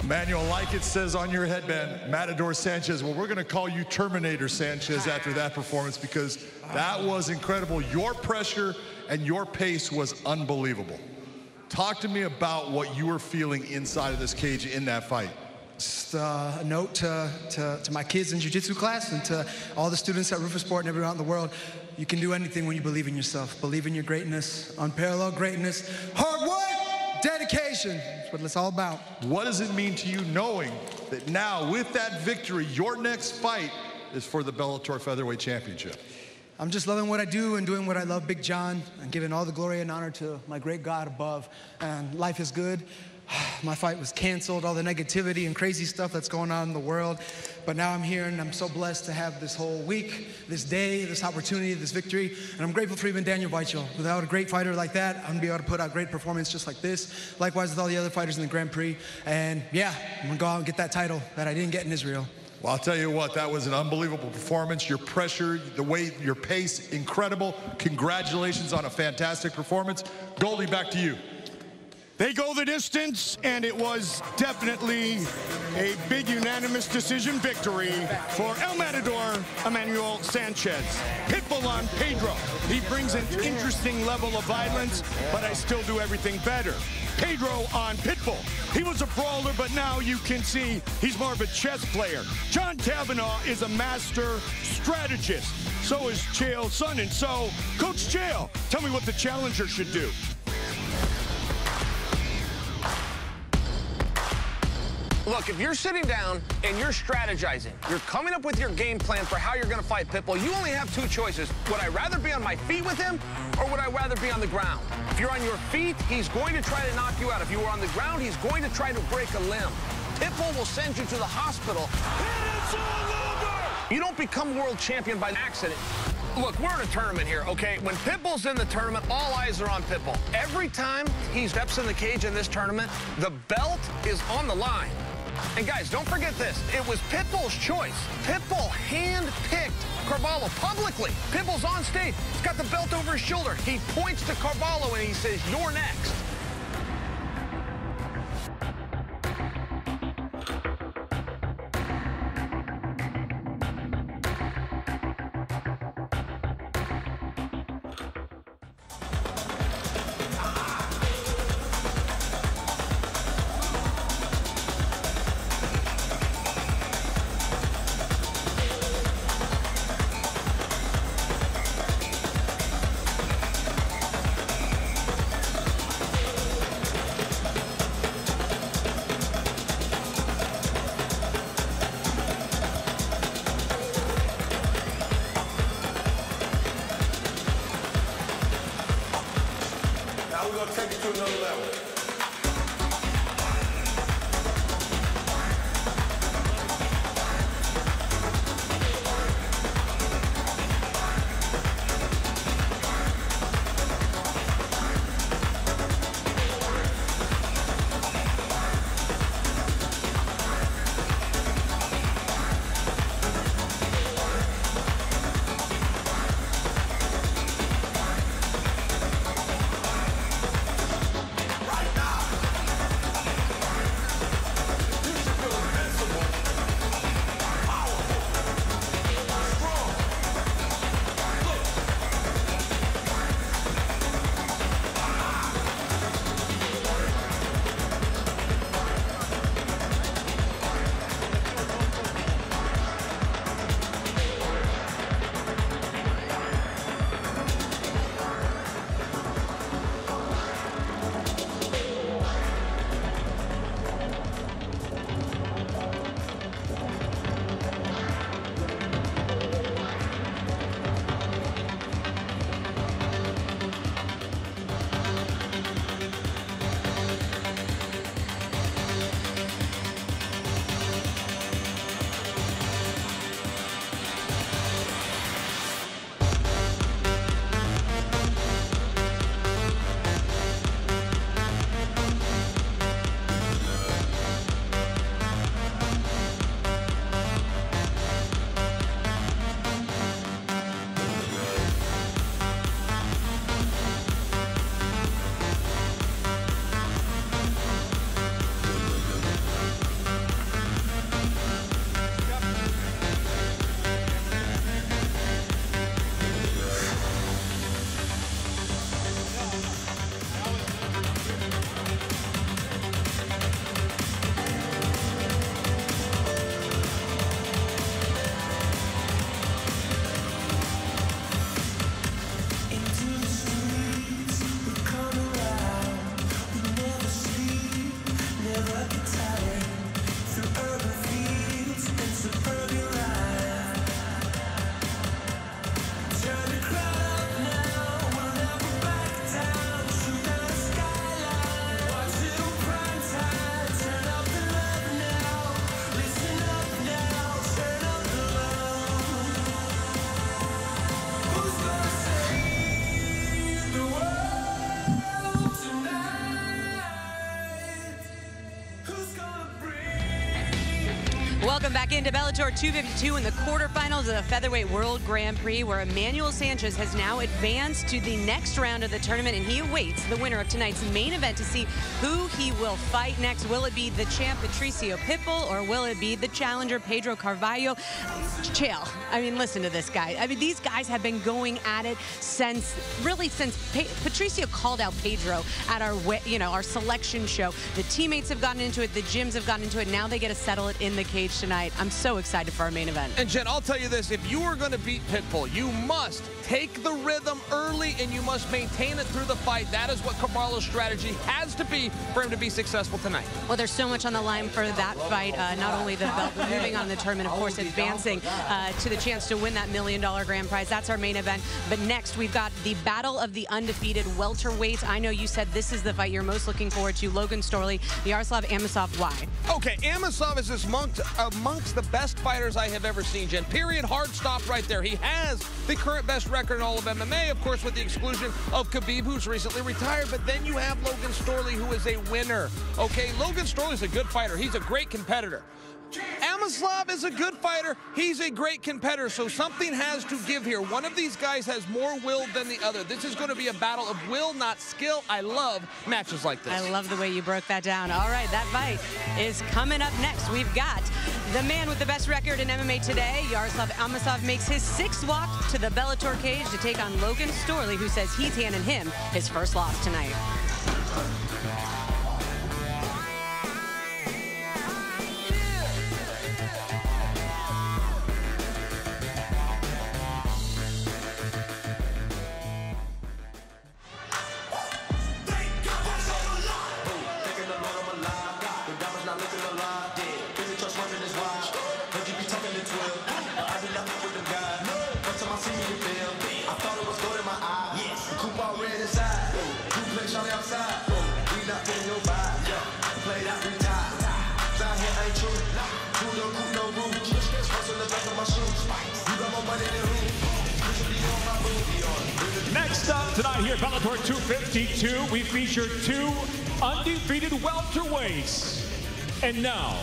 Emmanuel, like it says on your headband, Matador Sanchez. Well, we're going to call you Terminator Sanchez after that performance because that was incredible. Your pressure and your pace was unbelievable. Talk to me about what you were feeling inside of this cage in that fight. Just uh, a note to, to, to my kids in jiu-jitsu class and to all the students at Roufus Sport and everyone around the world. You can do anything when you believe in yourself. Believe in your greatness, unparalleled greatness, hard work, dedication. That's what it's all about. What does it mean to you knowing that now, with that victory, your next fight is for the Bellator Featherweight Championship? I'm just loving what I do and doing what I love, Big John, and giving all the glory and honor to my great God above. And life is good. My fight was canceled, all the negativity and crazy stuff that's going on in the world. But now I'm here and I'm so blessed to have this whole week, this day, this opportunity, this victory. And I'm grateful for even Daniel Weichel. Without a great fighter like that, I'm gonna be able to put out great performance just like this. Likewise with all the other fighters in the Grand Prix. And yeah, I'm gonna go out and get that title that I didn't get in Israel. Well, I'll tell you what, that was an unbelievable performance. Your pressure, the way, your pace, incredible. Congratulations on a fantastic performance. Goldie, back to you. They go the distance, and it was definitely a big unanimous decision victory for El Matador, Emmanuel Sanchez. Pitbull on Pedro. He brings an interesting level of violence, but I still do everything better. Pedro on Pitbull. He was a brawler, but now you can see he's more of a chess player. John Kavanagh is a master strategist. So is Chael Sonnen. So, Coach Chael, tell me what the challenger should do. Look, if you're sitting down and you're strategizing, you're coming up with your game plan for how you're going to fight Pitbull, you only have two choices. Would I rather be on my feet with him, or would I rather be on the ground? If you're on your feet, he's going to try to knock you out. If you were on the ground, he's going to try to break a limb. Pitbull will send you to the hospital. You don't become world champion by accident. Look, we're in a tournament here, okay? When Pitbull's in the tournament, all eyes are on Pitbull. Every time he steps in the cage in this tournament, the belt is on the line. And guys, don't forget this. It was Pitbull's choice. Pitbull hand-picked Carvalho publicly. Pitbull's on stage. He's got the belt over his shoulder. He points to Carvalho and he says, you're next. Into Bellator 252 in the quarterfinals of the Featherweight World Grand Prix, where Emmanuel Sanchez has now advanced to the next round of the tournament, and he awaits the winner of tonight's main event to see who he will fight next. Will it be the champ Patricio Pitbull, or will it be the challenger Pedro Carvalho? Chill. I mean, listen to this guy. I mean, these guys have been going at it since, really, since pa Patricio called out Pedro at our, you know, our selection show. The teammates have gotten into it, the gyms have gotten into it. Now they get to settle it in the cage tonight. I'm so excited for our main event. And Jen, I'll tell you this, if you are going to beat Pitbull, you must take the rhythm early and you must maintain it through the fight. That is what Carvalho's strategy has to be for him to be successful tonight. Well, there's so much on the line for that fight. Uh, not only the belt, moving on the tournament, of course, advancing uh, to the chance to win that million dollar grand prize. That's our main event. But next, we've got the battle of the undefeated welterweights. I know you said this is the fight you're most looking forward to. Logan Storley, Yaroslav Amosov. Why? Okay, Amosov is amongst, amongst the best fighters I have ever seen, Jen. Period. Hard stop right there. He has the current best record in all of MMA, of course, with the exclusion of Khabib, who's recently retired. But then you have Logan Storley, who is a winner. Okay, Logan Storley's a good fighter. He's a great competitor. Amoslav is a good fighter. He's a great competitor, so something has to give here. One of these guys has more will than the other. This is going to be a battle of will, not skill. I love matches like this. I love the way you broke that down. All right, that fight is coming up next. We've got the man with the best record in MMA today, Yaroslav Amosov, makes his sixth walk to the Bellator cage to take on Logan Storley, who says he's handing him his first loss tonight. Bellator 252, we feature two undefeated welterweights. And now,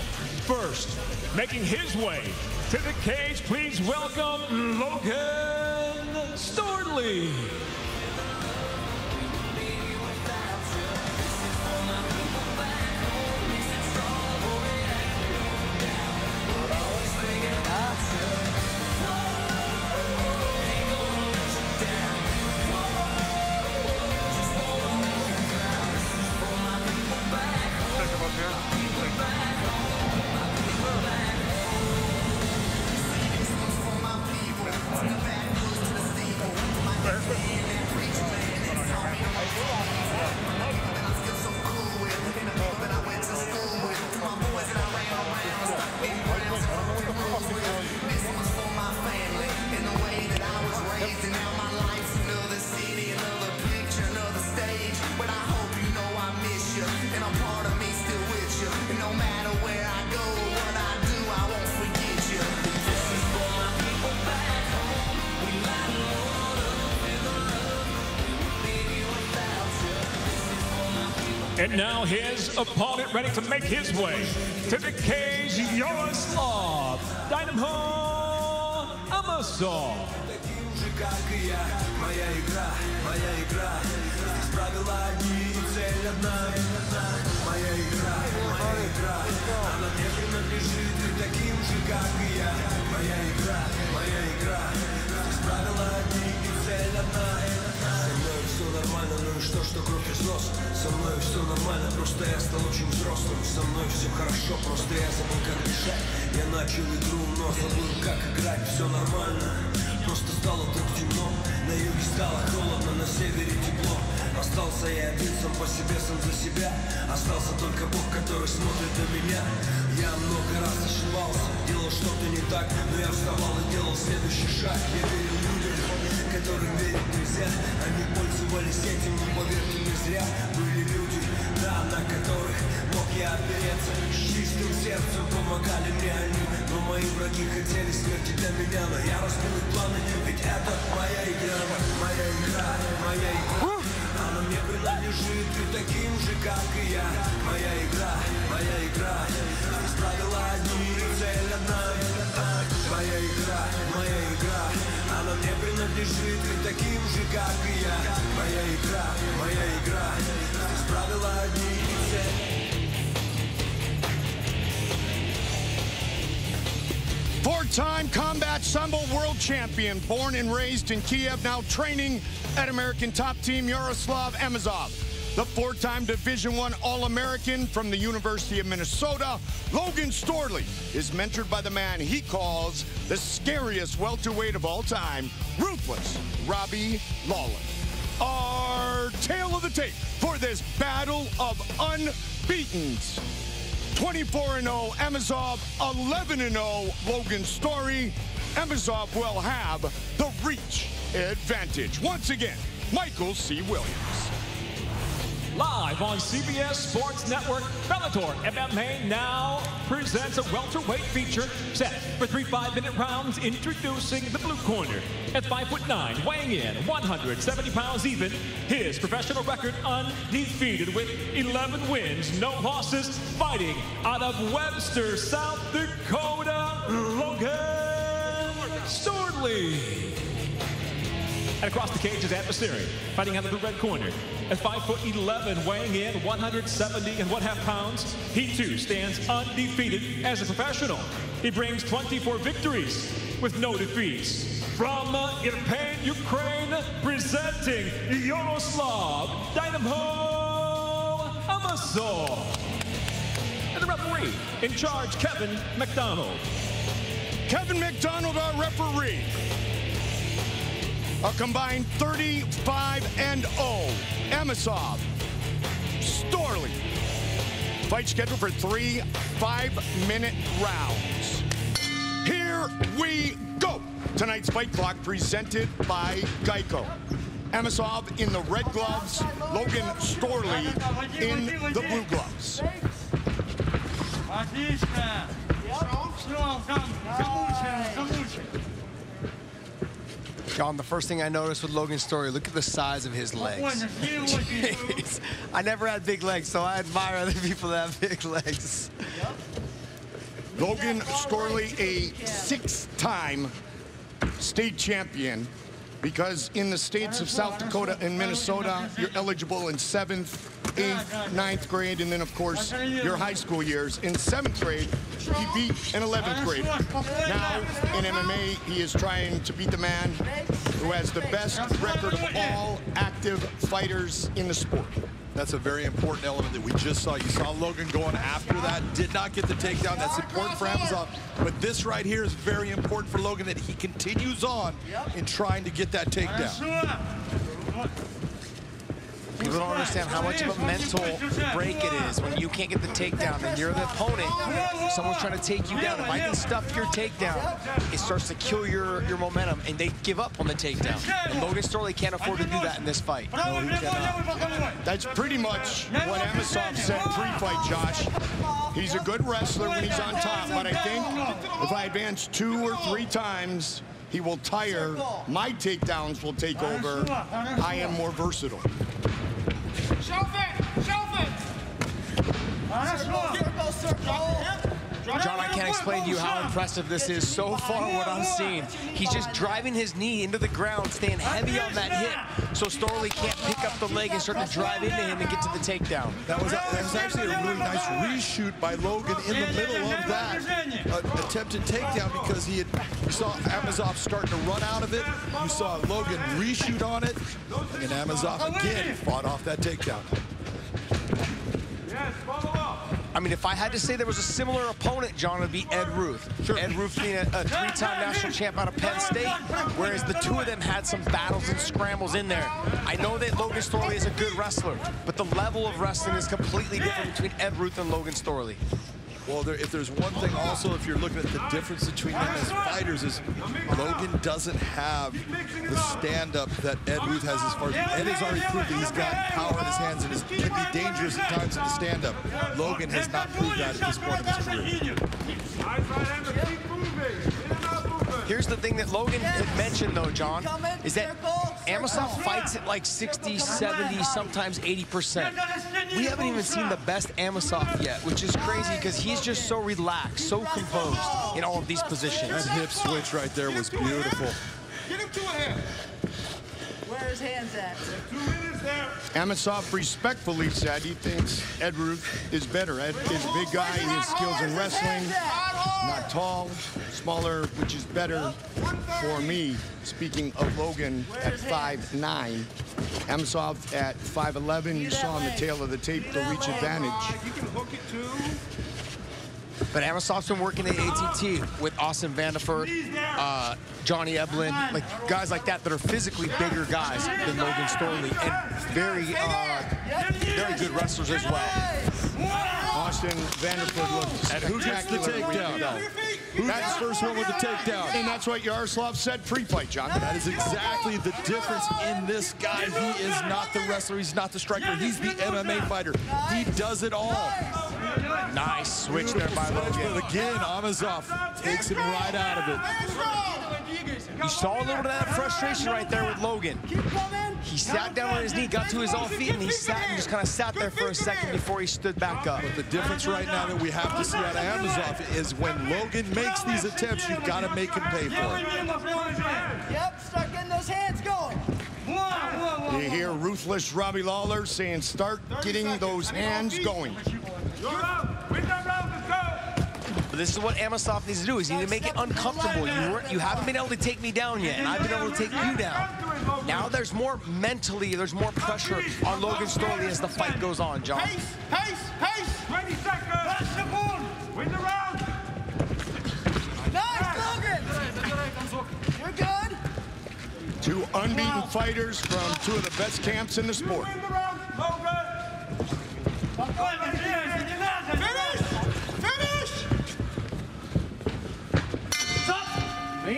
first, making his way to the cage, please welcome Logan Storley. And now his opponent ready to make his way to the cage, Yaroslav Dynamo Amosov. как и я Моя игра, моя игра Здесь правила одни и цель одна Нормально, ну и что, что кровь из носа? Со мной все нормально, просто я стал очень взрослым. Со мной все хорошо, просто я забыл, как дышать. Я начал игру, но забыл, как играть. Все нормально Просто стало так темно. На юге стало холодно, на севере тепло. Остался я один сам по себе, сам за себя. Остался только Бог, который смотрит на меня. Я много раз ошибался, делал что-то не так Но я вставал и делал следующий шаг. Я верил которым верить нельзя. Они пользовались этим, но поверьте не зря. Были люди, да, на которых мог я опереться. Чистым сердцем помогали мне они Но мои враги хотели смерти для меня. Но я разбил их планы, ведь это моя игра. Моя игра, моя игра. Она мне принадлежит и таким же, как и я. Моя игра, моя игра. Здесь правила одни и цель одна не жить таким же, как и я Моя игра, моя игра Здесь правила одни и все Four-time combat sambo world champion, born and raised in Kiev, now training at American top team Yaroslav Amosov. The four-time Division One All-American from the University of Minnesota, Logan Storley, is mentored by the man he calls the scariest welterweight of all time, ruthless Robbie Lawler. Our tale of the tape for this battle of unbeatens. 24 0 Amosov, 11 0 Logan Storley. Amosov will have the reach advantage. Once again, Michael C. Williams. Live on CBS Sports Network, Bellator MMA now presents a welterweight feature set for three five-minute rounds. Introducing the blue corner at five foot nine, weighing in 170 pounds even. His professional record undefeated with 11 wins, no losses. Fighting out of Webster, South Dakota, Logan Storley. And across the cage is adversary, fighting out of the red corner. At 5 foot 11, weighing in 170 and one half pounds, he too stands undefeated as a professional. He brings 24 victories with no defeats. From uh, Irpin, Ukraine, presenting Yaroslav Dynamo Amosov. And the referee in charge, Kevin McDonald. Kevin McDonald, our referee. A combined 35 and 0. Amosov, Storley. Fight scheduled for three five-minute rounds. Here we go. Tonight's fight clock presented by Geico. Amosov in the red gloves, Logan Storley in the blue gloves. John, the first thing I noticed with Logan Storley, look at the size of his legs. Jeez. I never had big legs, so I admire other people that have big legs. Logan Storley, a six-time state champion, because in the states of South Dakota and Minnesota, you're eligible in seventh, eighth, ninth grade, and then, of course, your high school years. In seventh grade, he beat an 11th grader. Now, in MMA, he is trying to beat the man who has the best record of all active fighters in the sport. That's a very important element that we just saw. You saw Logan going after that, did not get the takedown. That's important for Amosov. But this right here is very important for Logan that he continues on in trying to get that takedown. People don't understand how much of a mental break it is when you can't get the takedown and you're the opponent. Someone's trying to take you down. If I can stuff your takedown, it starts to kill your, your momentum, and they give up on the takedown. And Logan Storley can't afford to do that in this fight. No. That's pretty much what Amosov said pre-fight, Josh. He's a good wrestler when he's on top, but I think if I advance two or three times, he will tire. My takedowns will take over. I am more versatile. Shelf it! Shelf it! Circle, circle, circle! John, I can't explain to you how impressive this is so far what I'm seeing. He's just driving his knee into the ground, staying heavy on that hip, so Storley can't pick up the leg and start to drive into him and get to the takedown. That was, that was actually a really nice reshoot by Logan in the middle of that uh, attempted takedown because he had, you saw Amosov starting to run out of it. You saw Logan reshoot on it, and Amosov again fought off that takedown. I mean, if I had to say there was a similar opponent, John, it would be Ed Ruth. Sure. Ed Ruth being a, a three-time national champ out of Penn State, whereas the two of them had some battles and scrambles in there. I know that Logan Storley is a good wrestler, but the level of wrestling is completely different between Ed Ruth and Logan Storley. Well, there, if there's one thing also, if you're looking at the difference between them as fighters, is Logan doesn't have the stand-up that Ed Ruth has as far as Ed has already proved that he's got power in his hands and is, can be dangerous at times in the stand-up. Logan has not proved that at this point in his career. Here's the thing that Logan had mentioned, though, John, is that Amosov fights at like 60, 70, sometimes 80%. We haven't even seen the best Amosov yet, which is crazy because he's just so relaxed, so composed in all of these positions. That hip switch right there was beautiful. Get him to a head. Where his hands at? Amosov respectfully said he thinks Ed Ruth is better. Ed is a big guy. He has skills in wrestling. Not tall, smaller, which is better for me. Speaking of Logan at 5'9", Amosov at 5'11", you saw on the tail of the tape the reach advantage. But Amosov's been working at ATT with Austin Vanderford, uh, Johnny Eblen, like guys like that that are physically bigger guys than Logan Storley and very, uh, very good wrestlers as well. Austin Vanderford looked And who gets the spectacular when he takedown? fell. That's the first one with the takedown. And that's what Yaroslav said pre-fight, John. That is exactly the difference in this guy. He is not the wrestler. He's not the striker. He's the MMA fighter. He does it all. Nice switch there by Logan. But again, Amosov takes him right out of it. You saw a little bit of that frustration right there with Logan. He sat down on his knee, got to his off feet, and he sat and just kind of sat there for a second before he stood back up. But the difference right now that we have to see out of Amosov is when Logan makes these attempts, you've got to make him pay for it. Yep, start getting those hands going. You hear ruthless Robbie Lawler saying, start getting those hands going. But this is what Amosov needs to do, is he need to make it uncomfortable. You, weren't, you haven't been able to take me down yet, and I've been able to take you down. Now there's more mentally, there's more pressure on Logan Storley as the fight goes on, John. Pace, pace, pace. 20 seconds. That's the ball. Win the round. Nice, Logan. You're good. Two unbeaten fighters from two of the best camps in the sport. Win the round. Logan. Finish. Finish. The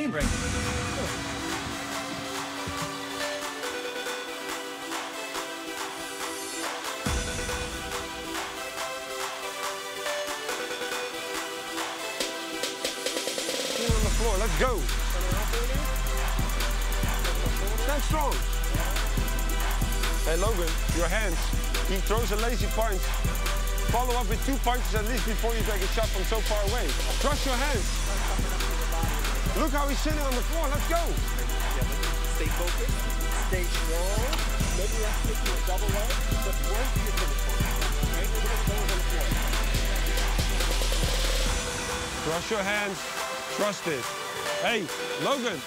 floor. Let's go. Stand strong. Hey, Logan, your hands. He throws a lazy punch. Follow up with two punches at least before you take a shot from so far away. Trust your hands. Look how he's sitting on the floor. Let's go. Stay focused. Stay strong. Maybe let's get you a double leg, but work to your finish point. Okay? Look at the on the floor. Trust your hands. Trust it. Hey, Logan.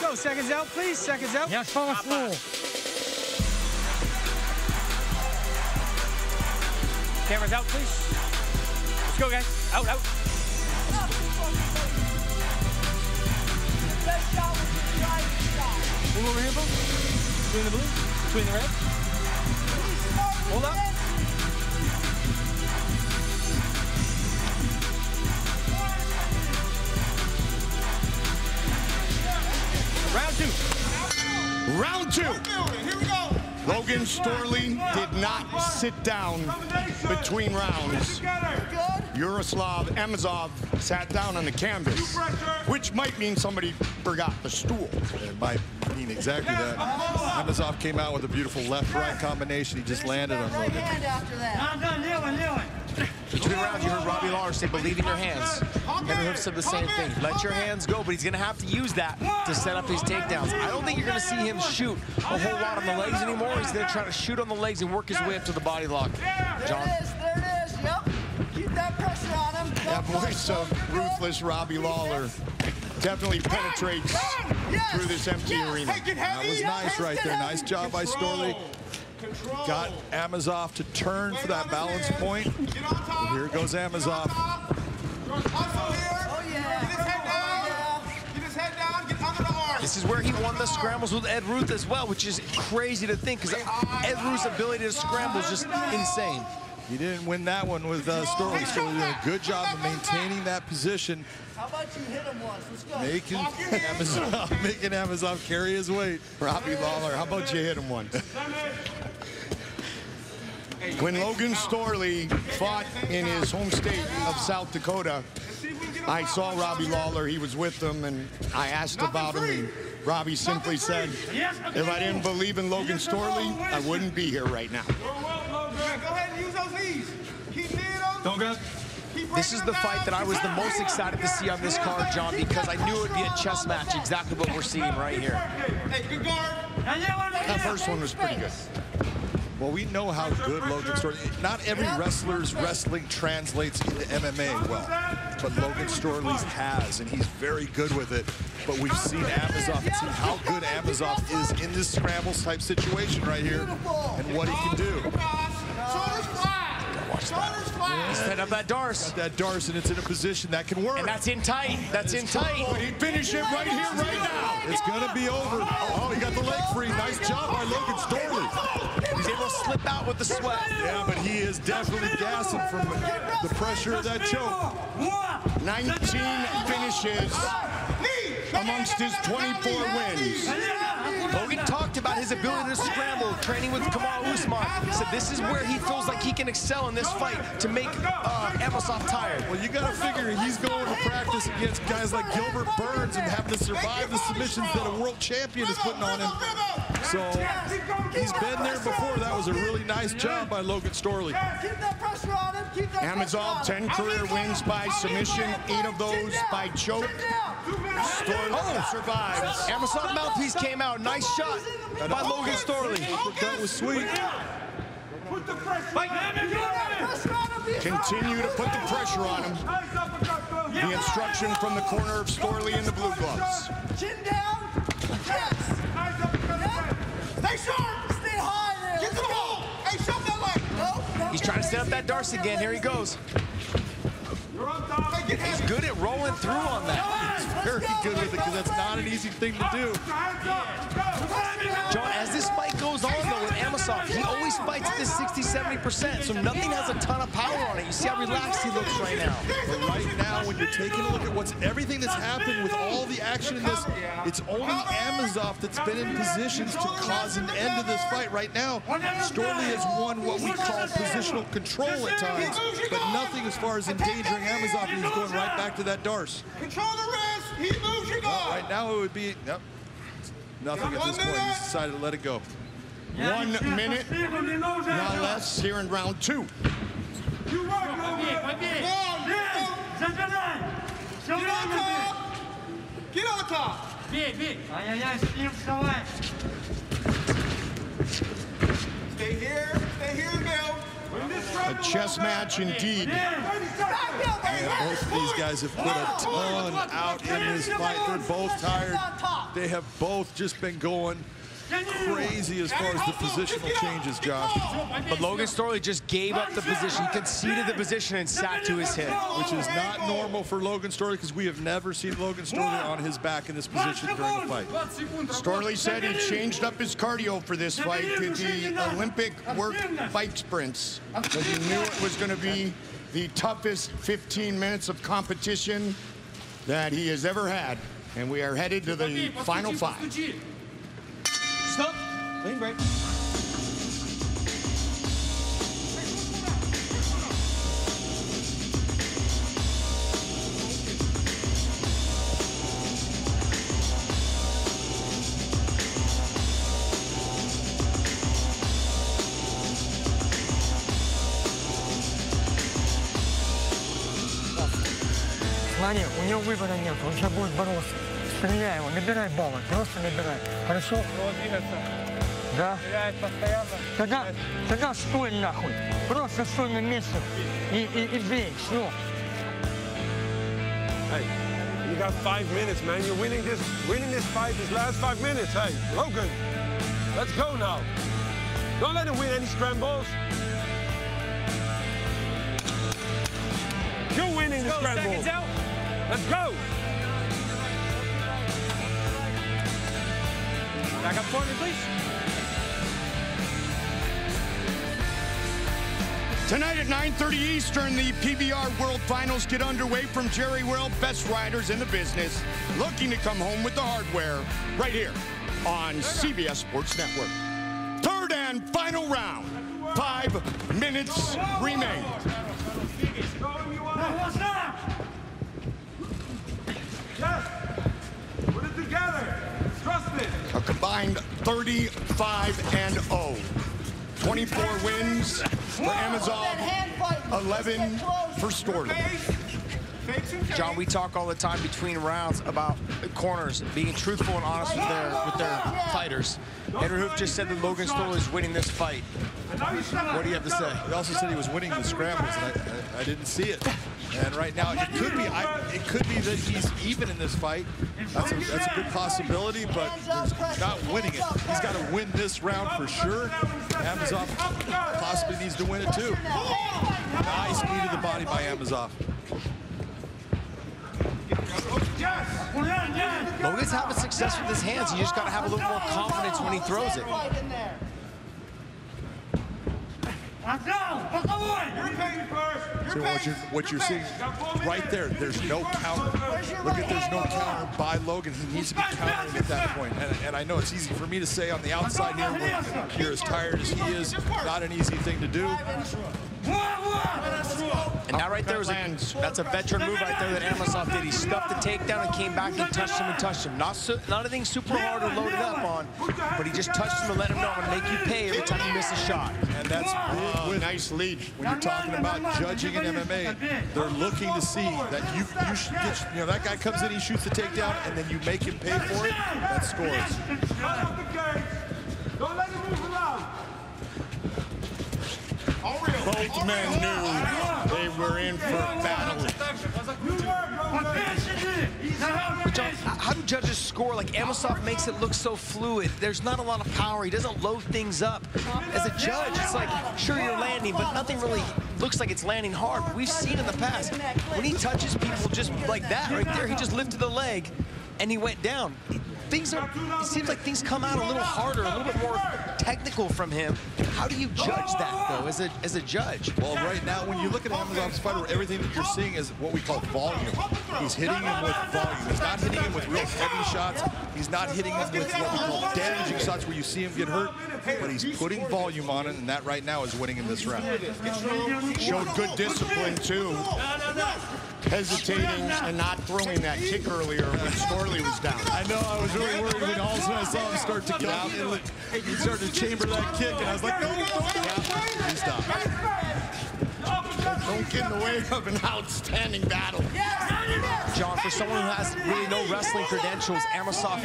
Go, seconds out, please. Seconds out. Yes, follow through. Cameras out, please. Let's go, guys. Out, out. Move over here, Bo. Between the blue, between the red. Hold up. Round two. Round two. Logan Storley did not sit down between rounds. Yaroslav Amosov sat down on the canvas, which might mean somebody forgot the stool. It might mean exactly that. Amosov came out with a beautiful left-right combination. He just landed on Right Logan. hand after that. I'm done kneeling, kneeling. Between rounds, you heard Robbie Lawler say, believe in your hands. Henri Hooft said the same thing. Let your hands go, but he's going to have to use that to set up his takedowns. I don't think you're going to see him shoot a whole lot on the legs anymore. He's going to try to shoot on the legs and work his way up to the body lock. John? That pressure on him. That voice of ruthless Robbie Lawler. definitely penetrates through this empty arena. That was nice right there. Nice job by Storley. Got Amosov to turn for that balance point. Here goes Amosov. Oh, yeah. Oh, this is where he won the scrambles with Ed Ruth as well, which is crazy to think because Ed Ruth's ability to scramble is just insane. He didn't win that one with uh, Storley. Storley did a good job of maintaining that position, How about you hit him once? Let's go. making Amosov, making Amosov carry his weight. Robbie Lawler, how about you hit him once? When Logan Storley fought in his home state of South Dakota, I saw Robbie Lawler. He was with them, and I asked about him, and Robbie simply said, if I didn't believe in Logan Storley, I wouldn't be here right now. Go ahead and use those knees. Keep kneeing on. Don't go. This is the fight that I was the most excited to see on this card, John, because I knew it would be a chess match, exactly what we're seeing right here. That first one was pretty good. Well, we know how good Logan Storley. Not every wrestler's wrestling translates into MMA well, but Logan Storley's has, and he's very good with it. But we've seen Amosov and seen how good Amosov is in this scrambles type situation right here, and what he can do. Watch that. He's setting up that D'Arce. Got that D'Arce, and it's in a position that can work. And that's in tight. That's in oh, tight. But he finished it right here, right now. It's gonna be over. Oh, he got the leg free. Nice job by Logan Storley. He's able to slip out with the sweat. Yeah, but he is definitely gassing from the pressure of that choke. 19 finishes amongst his 24 wins. Logan talked about his ability to scramble, training with Kamaru Usman. Said this is where he feels like he can excel in this fight to make uh, Amosov tired. Well, you got to figure he's going to practice against guys like Gilbert Burns and having to survive the submissions that a world champion is putting on him. So he's been there before. That was a really nice job by Logan Storley. Amosov, 10 career wins by submission, eight of those by choke. Storley Oh. survives. Amosov mouthpiece came out. Nice shot by Logan Storley. That was sweet. Continue to put the pressure on him. The instruction from the corner of Storley in the blue gloves. Chin down. Yes. Stay sharp. Stay high there. Get the ball. Hey, shove that leg. No, no. He's trying to set up that D'Arce again. Here he goes. He's good at rolling through on that. He's very good with it because that's not an easy thing to do. John, as this fight goes on, though, with Amosov, he always fights at this 60, 70%, so nothing has a ton of power on it. You see how relaxed he looks right now. But right now, when you're taking a look at what's everything that's happened with all the action in this, it's only Amosov that's been in positions to cause an end to this fight. Right now, Storley has won what we call positional control at times, but nothing as far as endangering Amosov, and he's going right back to that D'Arce. Control the wrist. He moves your Well, guard. right now, it would be yep, nothing at this point. He's decided to let it go. One minute, not less, here in round two. Get on top. Stay here. Stay here, Bill. A chess match indeed. Yeah, both of these guys have put a ton out in this fight. They're both tired. They have both just been going crazy as far as the positional changes, Josh. But Logan Storley just gave up the position. He conceded the position and sat to his hip. Which is not normal for Logan Storley because we have never seen Logan Storley on his back in this position during the fight. Storley said he changed up his cardio for this fight to the Olympic work bike sprints because he knew it was going to be the toughest 15 minutes of competition that he has ever had. And we are headed to the final five. Clean break. Смотри, у него выбора нет, он сейчас будет бороться. Стреляй его, набирай баллы, просто набирай. Хорошо? Да? Тогда, тогда стой нахуй. Просто стой на месте и, и, и бей, все. Hey, you got five minutes, man. You're winning this, winning this fight. This last five minutes. Hey, Logan, let's go now. Don't let him win any scrambles. You're winning the scramble. Let's go. Back up for me, please. Tonight at 9.30 Eastern, the PBR World Finals get underway from Jerry World, best riders in the business, looking to come home with the hardware right here on CBS Sports Network. Third and final round. Five minutes remain. Put it together. Trust it. A combined 35 and 0. 24 wins for Amosov, 11 for Storley. John, we talk all the time between rounds about corners being truthful and honest with their with their fighters. Henri Hooft just said that Logan Storley is winning this fight. What do you have to say? He also said he was winning the scrambles, and I, I, I didn't see it. And right now, it could be I, it could be that he's even in this fight. That's a, that's a good possibility, but he's not winning it. He's got to win this round for sure. Amosov possibly needs to win it too. Nice knee to the body by Amosov. Logan's having success with his hands. You just got to have a little more confidence when he throws it. So what you're what you're seeing right there, there's no counter. Look at there's no counter by Logan. He needs to be countering at that point. And, and I know it's easy for me to say on the outside here when you're as tired as he is. Not an easy thing to do. And that right there was a, that's a veteran move right there that Amosov did. He stuffed the takedown and came back and touched him and touched him. Not, su not anything super hard or loaded up on, but he just touched him to let him know I'm going to make you pay every time you miss a shot. And that's big with nice lead. When you're talking about judging in. MMA, they're looking to see that you you should get you know that guy comes in, he shoots the takedown, and then you make him pay for it. That scores. Don't let him move around. Both men knew they were in for battle. John, how do judges score? Like Amosov makes it look so fluid. There's not a lot of power. He doesn't load things up. As a judge, it's like, sure, you're landing, but nothing really looks like it's landing hard. We've seen in the past, when he touches people just like that right there, he just lifted the leg and he went down. Things are, it seems like things come out a little harder, a little bit more technical from him. How do you judge that, though, as a, as a judge? Well, right now, when you look at Amosov's fighter, everything that you're seeing is what we call volume. He's hitting him with volume. He's not hitting him with real heavy shots. He's not hitting him with what we call damaging shots where you see him get hurt, but he's putting volume on it, and that right now is winning him this round. Showed good discipline, too. Hesitating and not throwing that kick earlier when Storley was down. I know, I was really worried when all of a sudden I saw him start to get out and he started to chamber that kick, and I was like, no, no, no. He stopped. Don't get in the way of an outstanding battle. John, for someone who has really no wrestling credentials, Amosov,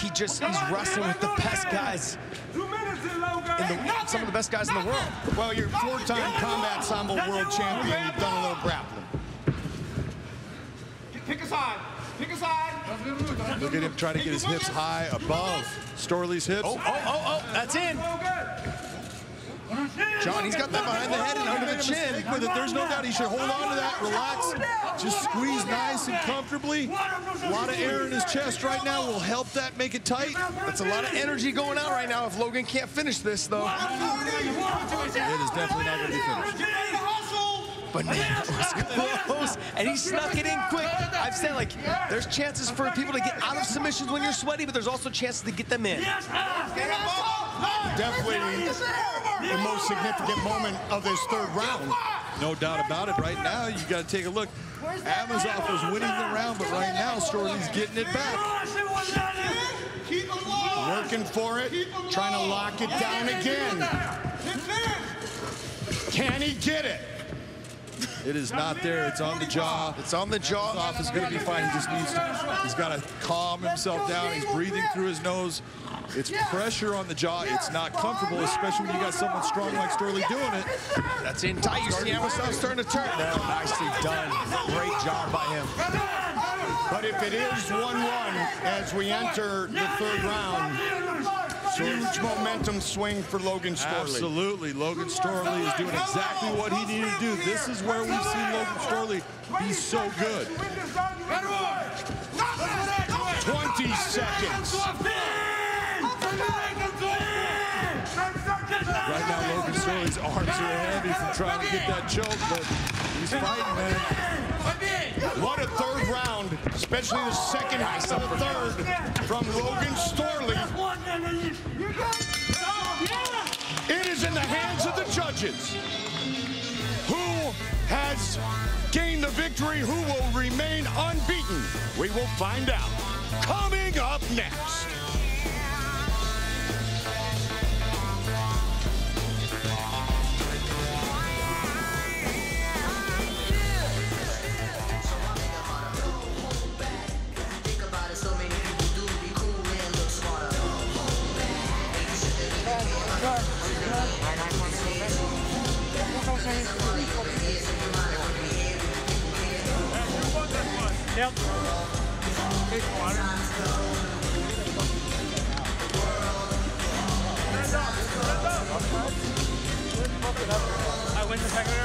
he just, he's wrestling with the best guys, in the, some of the best guys in the world. Well, you're four-time combat sambo world champion. You've done a little grappling. Pick a side. Pick a side. Look at him trying to get his hips high above Storley's hips. Oh, oh, oh, oh, that's in. John, he's got that behind the head and under the chin. With it. There's no doubt he should hold on to that, relax, just squeeze nice and comfortably. A lot of air in his chest right now will help that make it tight. That's a lot of energy going out right now if Logan can't finish this, though. It is definitely not going to be finished. But was close. And he snuck it in quick. I've said, like, there's chances for people to get out of submissions when you're sweaty, but there's also chances to get them in. Definitely the most significant moment of this third round. No doubt about it. Right now, you got to take a look. Amosov was winning the round, but right now, Storley's getting it back. Working for it, trying to lock it down again. Can he get it? It is not there. It's on the jaw. It's on the jaw. Off is going to be fine. He just needs to. He's got to calm himself down. He's breathing through his nose. It's pressure on the jaw. It's not comfortable, especially when you got someone strong like Storley doing it. That's in tight. You see Amosov starting to turn. No, nicely done. Great job by him. But if it is 1-1 as we enter the third round, huge momentum swing for Logan Storley. Absolutely. Logan Storley is doing exactly what he needed to do. This is where we've seen Logan Storley be so good. 20 seconds. Right now, Storley's arms are heavy from trying to get that choke, but he's fighting, man. What a third round, especially the second half of the third from Logan Storley. It is in the hands of the judges. Who has gained the victory? Who will remain unbeaten? We will find out. Coming up next. Yep. I win the second round?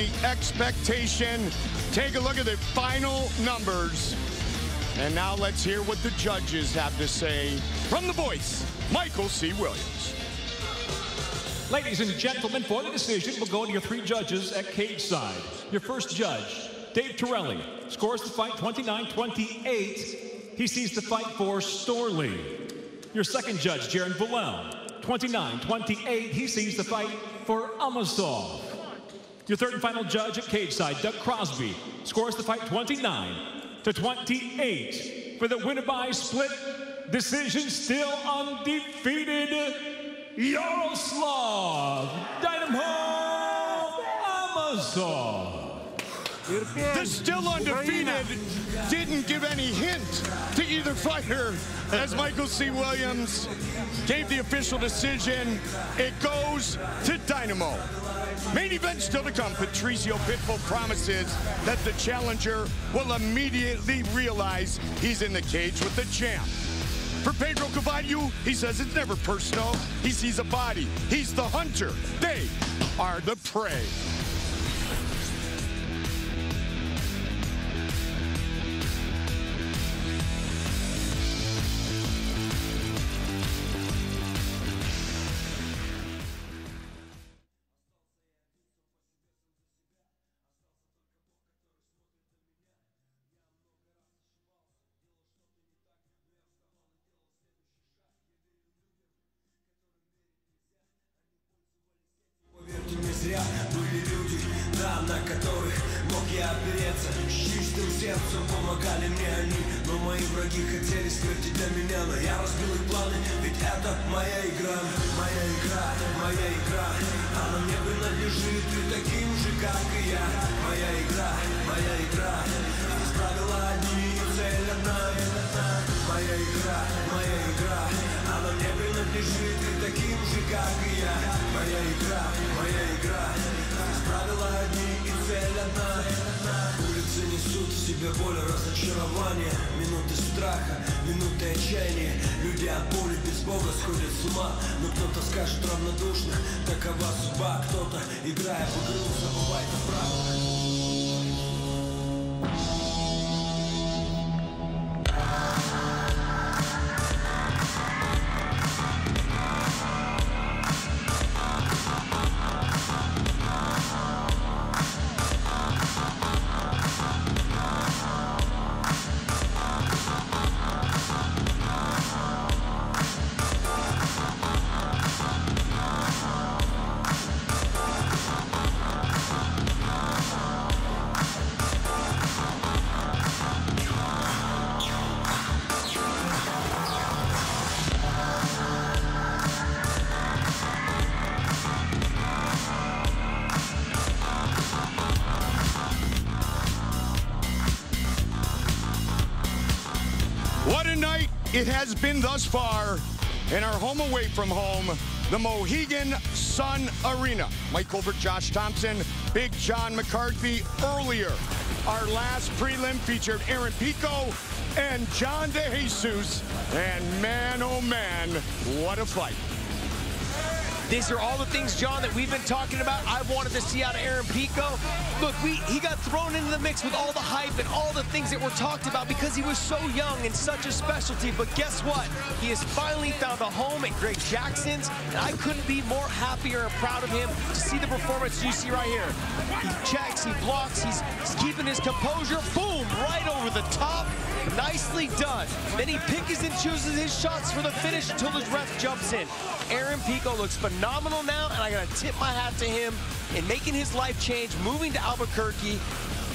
every expectation. Take a look at the final numbers. And now let's hear what the judges have to say from the voice, Michael C. Williams. Ladies and gentlemen, for the decision, we'll go to your three judges at cage side. Your first judge, Dave Tirelli, scores the fight 29-28. He sees the fight for Storley. Your second judge, Jaron Villel, 29-28. He sees the fight for Amosov. Your third and final judge at cage side, Doug Crosby, scores the fight 29 to 28 for the winner by split decision, still undefeated, Yaroslav Dynamo Amosov. The still undefeated didn't give any hint to either fighter as Michael C. Williams gave the official decision. It goes to Dynamo. Main event still to come. Patricio Pitbull promises that the challenger will immediately realize he's in the cage with the champ. For Pedro Carvalho, he says it's never personal. He sees a body. He's the hunter. They are the prey. Это моя игра Моя игра, моя игра. Она мне принадлежит и таким же, как и я. Моя игра, моя игра. Здесь правила одни, цель одна, это одна. Моя игра, моя игра. Она мне принадлежит и таким же, как и я. Моя игра, моя игра. Здесь правила одни и цель одна Улицы несут в себе боль и разочарование Минуты страха, минуты отчаяния. Люди от боли без Бога сходят с ума Но кто-то скажет равнодушно Такова судьба Кто-то, играя в игру, забывает о правилах thus far in our home away from home, the Mohegan Sun Arena. Mike Goldberg, Josh Thomson, Big John McCarthy earlier. Our last prelim featured Aaron Pico and John DeJesus. And man, oh man, what a fight. These are all the things, John, that we've been talking about. I wanted to see out of Aaron Pico. Look, we he got thrown into the mix with all the hype and all the things that were talked about because he was so young and such a specialty. But guess what? He has finally found a home at Greg Jackson's, and I couldn't be more happier and proud of him to see the performance you see right here. He checks, he blocks, he's, he's keeping his composure. Boom, right over the top. Nicely done. Then he picks and chooses his shots for the finish until the ref jumps in. Aaron Pico looks phenomenal now, and I gotta tip my hat to him in making his life change, moving to Albuquerque,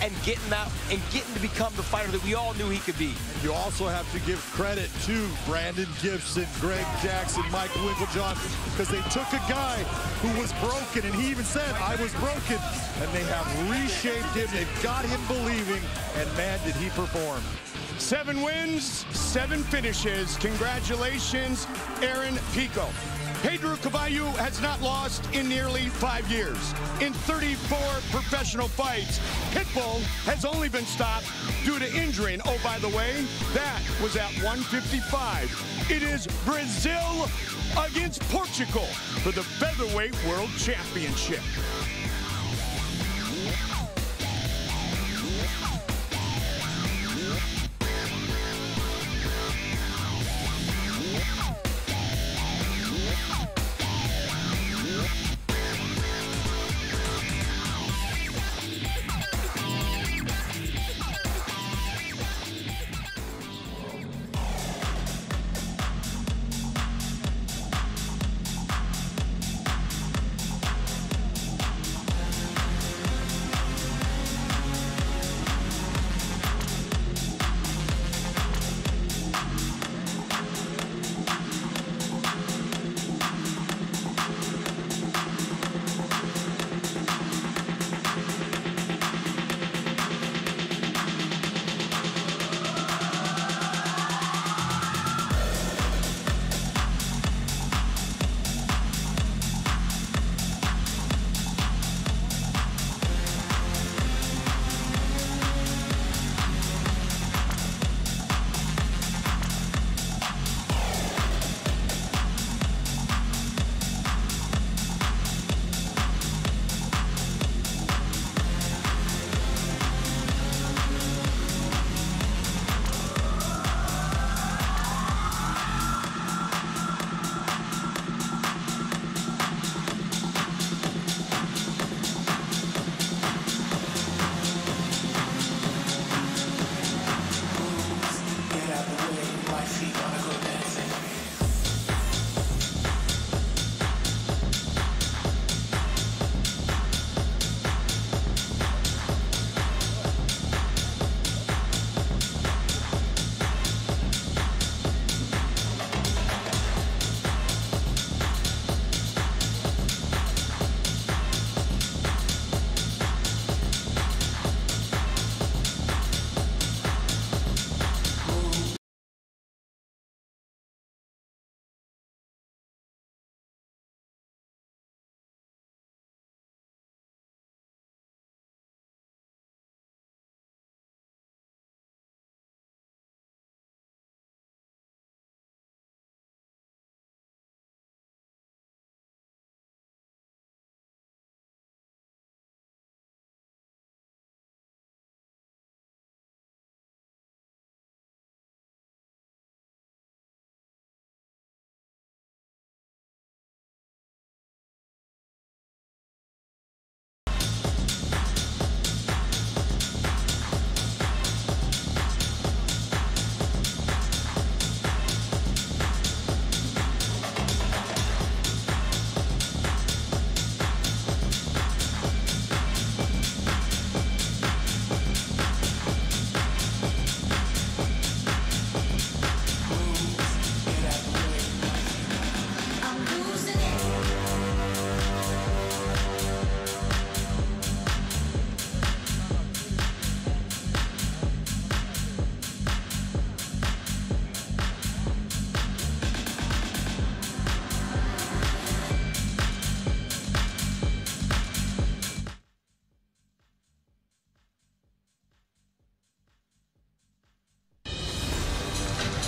and getting that and getting to become the fighter that we all knew he could be. You also have to give credit to Brandon Gibson, Greg Jackson, Michael Winkeljohn, because they took a guy who was broken, and he even said, I was broken, and they have reshaped him. They've got him believing, and man, did he perform. Seven wins, seven finishes. Congratulations, Aaron Pico. Pedro Carvalho has not lost in nearly five years. In 34 professional fights, Pitbull has only been stopped due to injury. And oh, by the way, that was at 155. It is Brazil against Portugal for the Featherweight World Championship.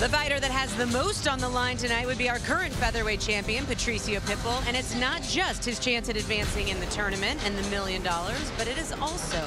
The fighter that has the most on the line tonight would be our current featherweight champion, Patricio Pitbull. And it's not just his chance at advancing in the tournament and the million dollars, but it is also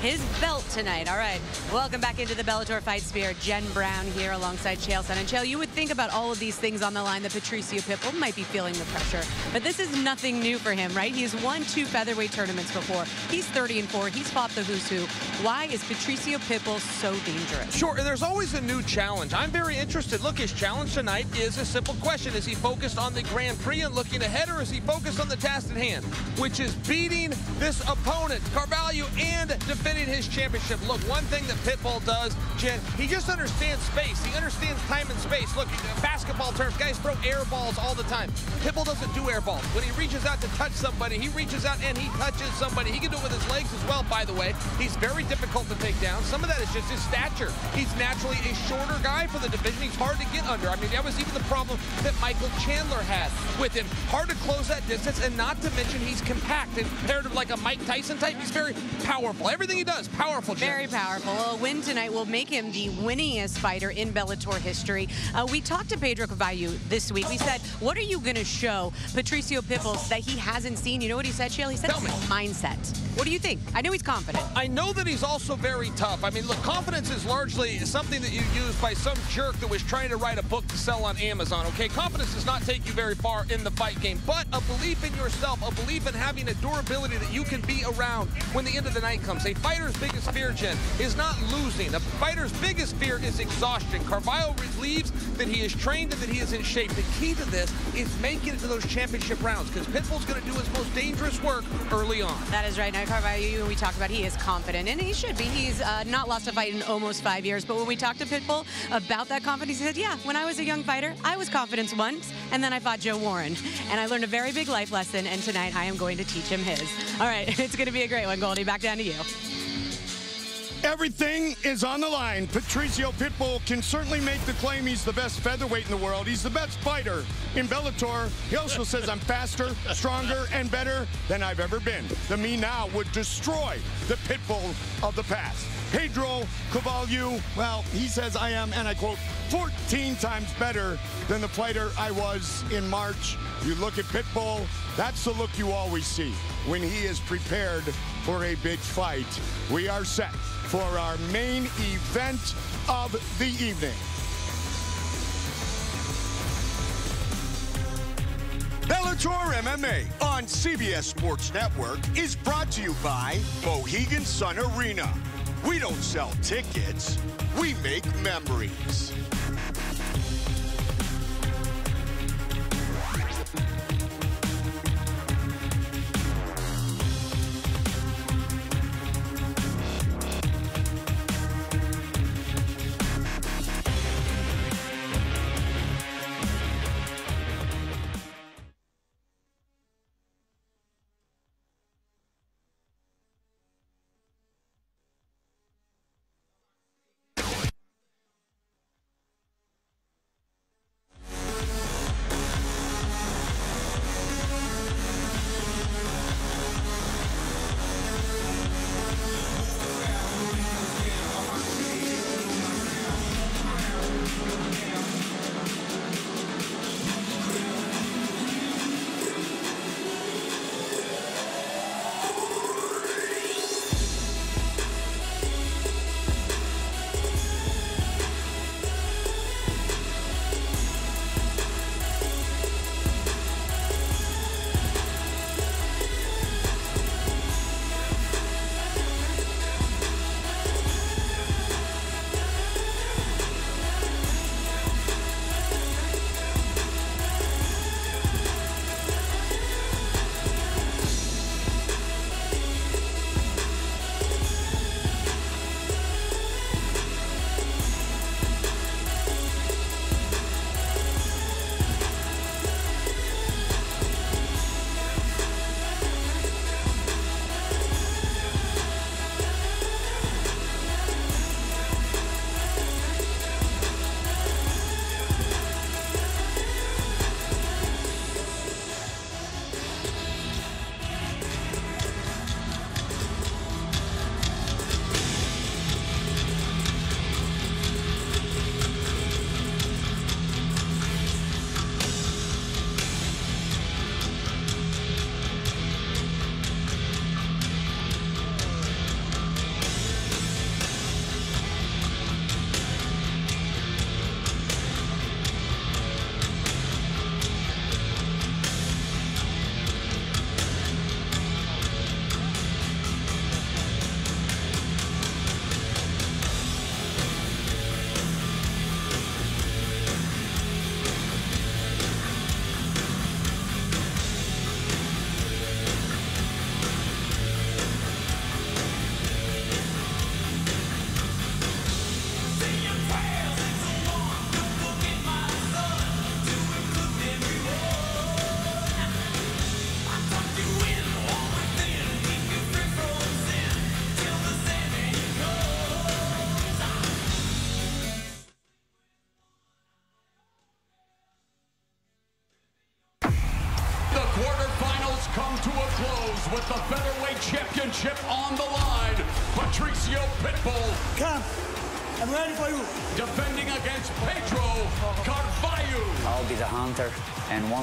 his belt tonight. All right, welcome back into the Bellator Fight Sphere. Jen Brown here alongside Chael Sonnen. Chael, you would think about all of these things on the line that Patricio Pitbull might be feeling the pressure. But this is nothing new for him, right? He's won two featherweight tournaments before. He's 30 and 4. He's fought the who's who. Why is Patricio Pitbull so dangerous? Sure, there's always a new challenge. I'm very interested interested. His challenge tonight is a simple question. Is he focused on the Grand Prix and looking ahead, or is he focused on the task at hand, which is beating this opponent, Carvalho, and defending his championship? Look, one thing that Pitbull does, Jen, he just understands space. He understands time and space. Look, basketball terms, guys throw air balls all the time. Pitbull doesn't do air balls. When he reaches out to touch somebody, he reaches out and he touches somebody. He can do it with his legs as well, by the way. He's very difficult to take down. Some of that is just his stature. He's naturally a shorter guy for the division. He's hard to get under. I mean, that was even the problem that Michael Chandler had with him. Hard to close that distance, and not to mention he's compact. And compared to like a Mike Tyson type, he's very powerful. Everything he does, powerful. Very powerful. A win tonight will make him the winningest fighter in Bellator history. Uh, we talked to Pedro Carvalho this week. We said, what are you going to show Patricio Pitbull that he hasn't seen? You know what he said, Chael? He said mindset. What do you think? I know he's confident. I know that he's also very tough. I mean, look, confidence is largely something that you use by some jerk that was trying to to write a book to sell on Amazon, okay? Confidence does not take you very far in the fight game, but a belief in yourself, a belief in having a durability that you can be around when the end of the night comes. A fighter's biggest fear, Jen, is not losing. A fighter's biggest fear is exhaustion. Carvalho believes that he is trained and that he is in shape. The key to this is making it to those championship rounds because Pitbull's going to do his most dangerous work early on. That is right. Now, Carvalho, we talked about, he is confident, and he should be. He's uh, not lost a fight in almost five years, but when we talked to Pitbull about that confidence, he said, yeah, when I was a young fighter, I was confidence once, and then I fought Joe Warren. And I learned a very big life lesson, and tonight I am going to teach him his. All right, it's going to be a great one, Goldie. Back down to you. Everything is on the line. Patricio Pitbull can certainly make the claim he's the best featherweight in the world. He's the best fighter in Bellator. He also says I'm faster, stronger, and better than I've ever been. The me now would destroy the Pitbull of the past. Pedro Carvalho, well, he says I am, and I quote, 14 times better than the fighter I was in March. You look at Pitbull, that's the look you always see when he is prepared for a big fight. We are set for our main event of the evening. Bellator MMA on CBS Sports Network is brought to you by Mohegan Sun Arena. We don't sell tickets, we make memories.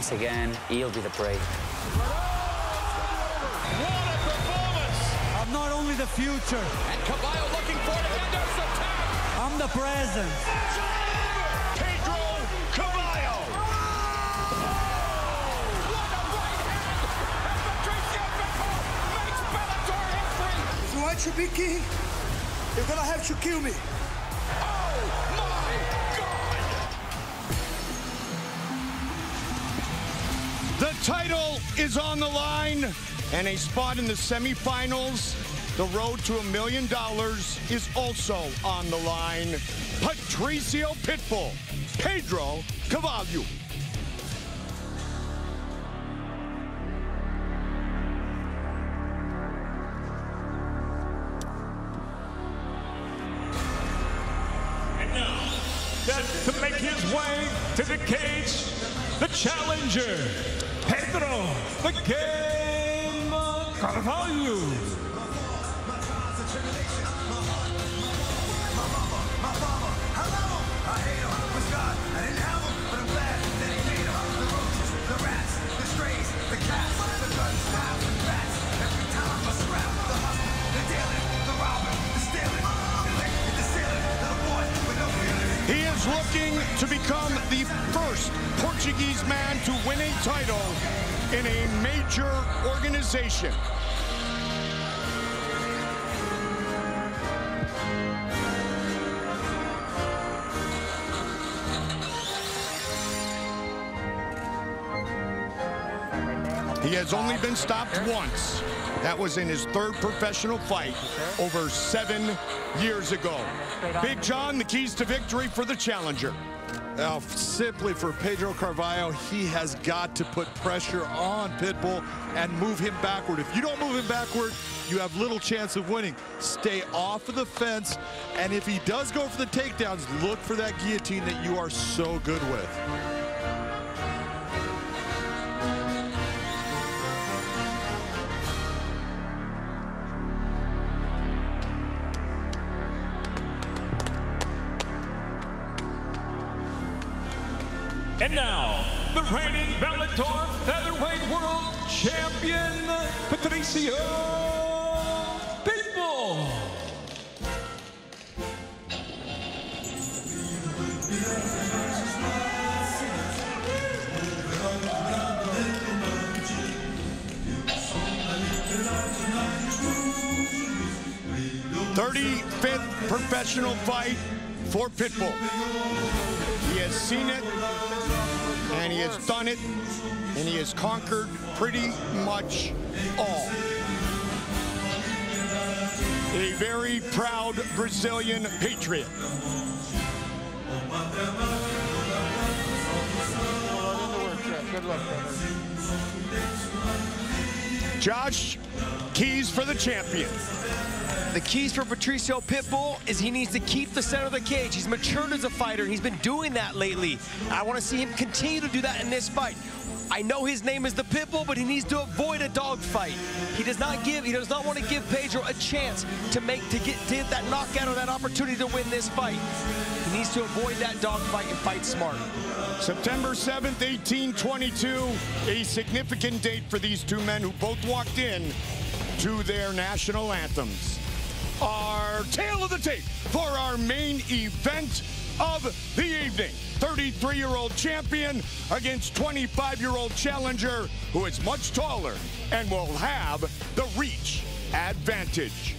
Once again, he'll be the prey. I'm not only the future. And Carvalho looking for it again. There's the tap. I'm the present. Pedro Carvalho. If you want to be king, you're gonna have to kill me. And a spot in the semifinals. The road to a million dollars is also on the line. Patricio Pitbull, Pedro Carvalho. Portuguese man to win a title in a major organization. He has only been stopped once. That was in his third professional fight over seven years ago. Big John, the keys to victory for the challenger. Now, simply for Pedro Carvalho, he has got to put pressure on Pitbull and move him backward. If you don't move him backward, you have little chance of winning. Stay off of the fence, and if he does go for the takedowns, look for that guillotine that you are so good with. Thirty-fifth professional fight for Pitbull. He has seen it, and he has done it, and he has conquered pretty much all. A very proud Brazilian patriot. Good luck. Josh, keys for the champion. The keys for Patricio Pitbull is he needs to keep the center of the cage. He's matured as a fighter. He's been doing that lately. I want to see him continue to do that in this fight. I know his name is the Pitbull, but he needs to avoid a dogfight. He does not give, he does not want to give Pedro a chance to make to get to get that knockout or that opportunity to win this fight. He needs to avoid that dogfight and fight smart. September 7th, 1822, a significant date for these two men who both walked in to their national anthems. Our tail of the tape for our main event of the evening. 33-year-old champion against 25-year-old challenger who is much taller and will have the reach advantage.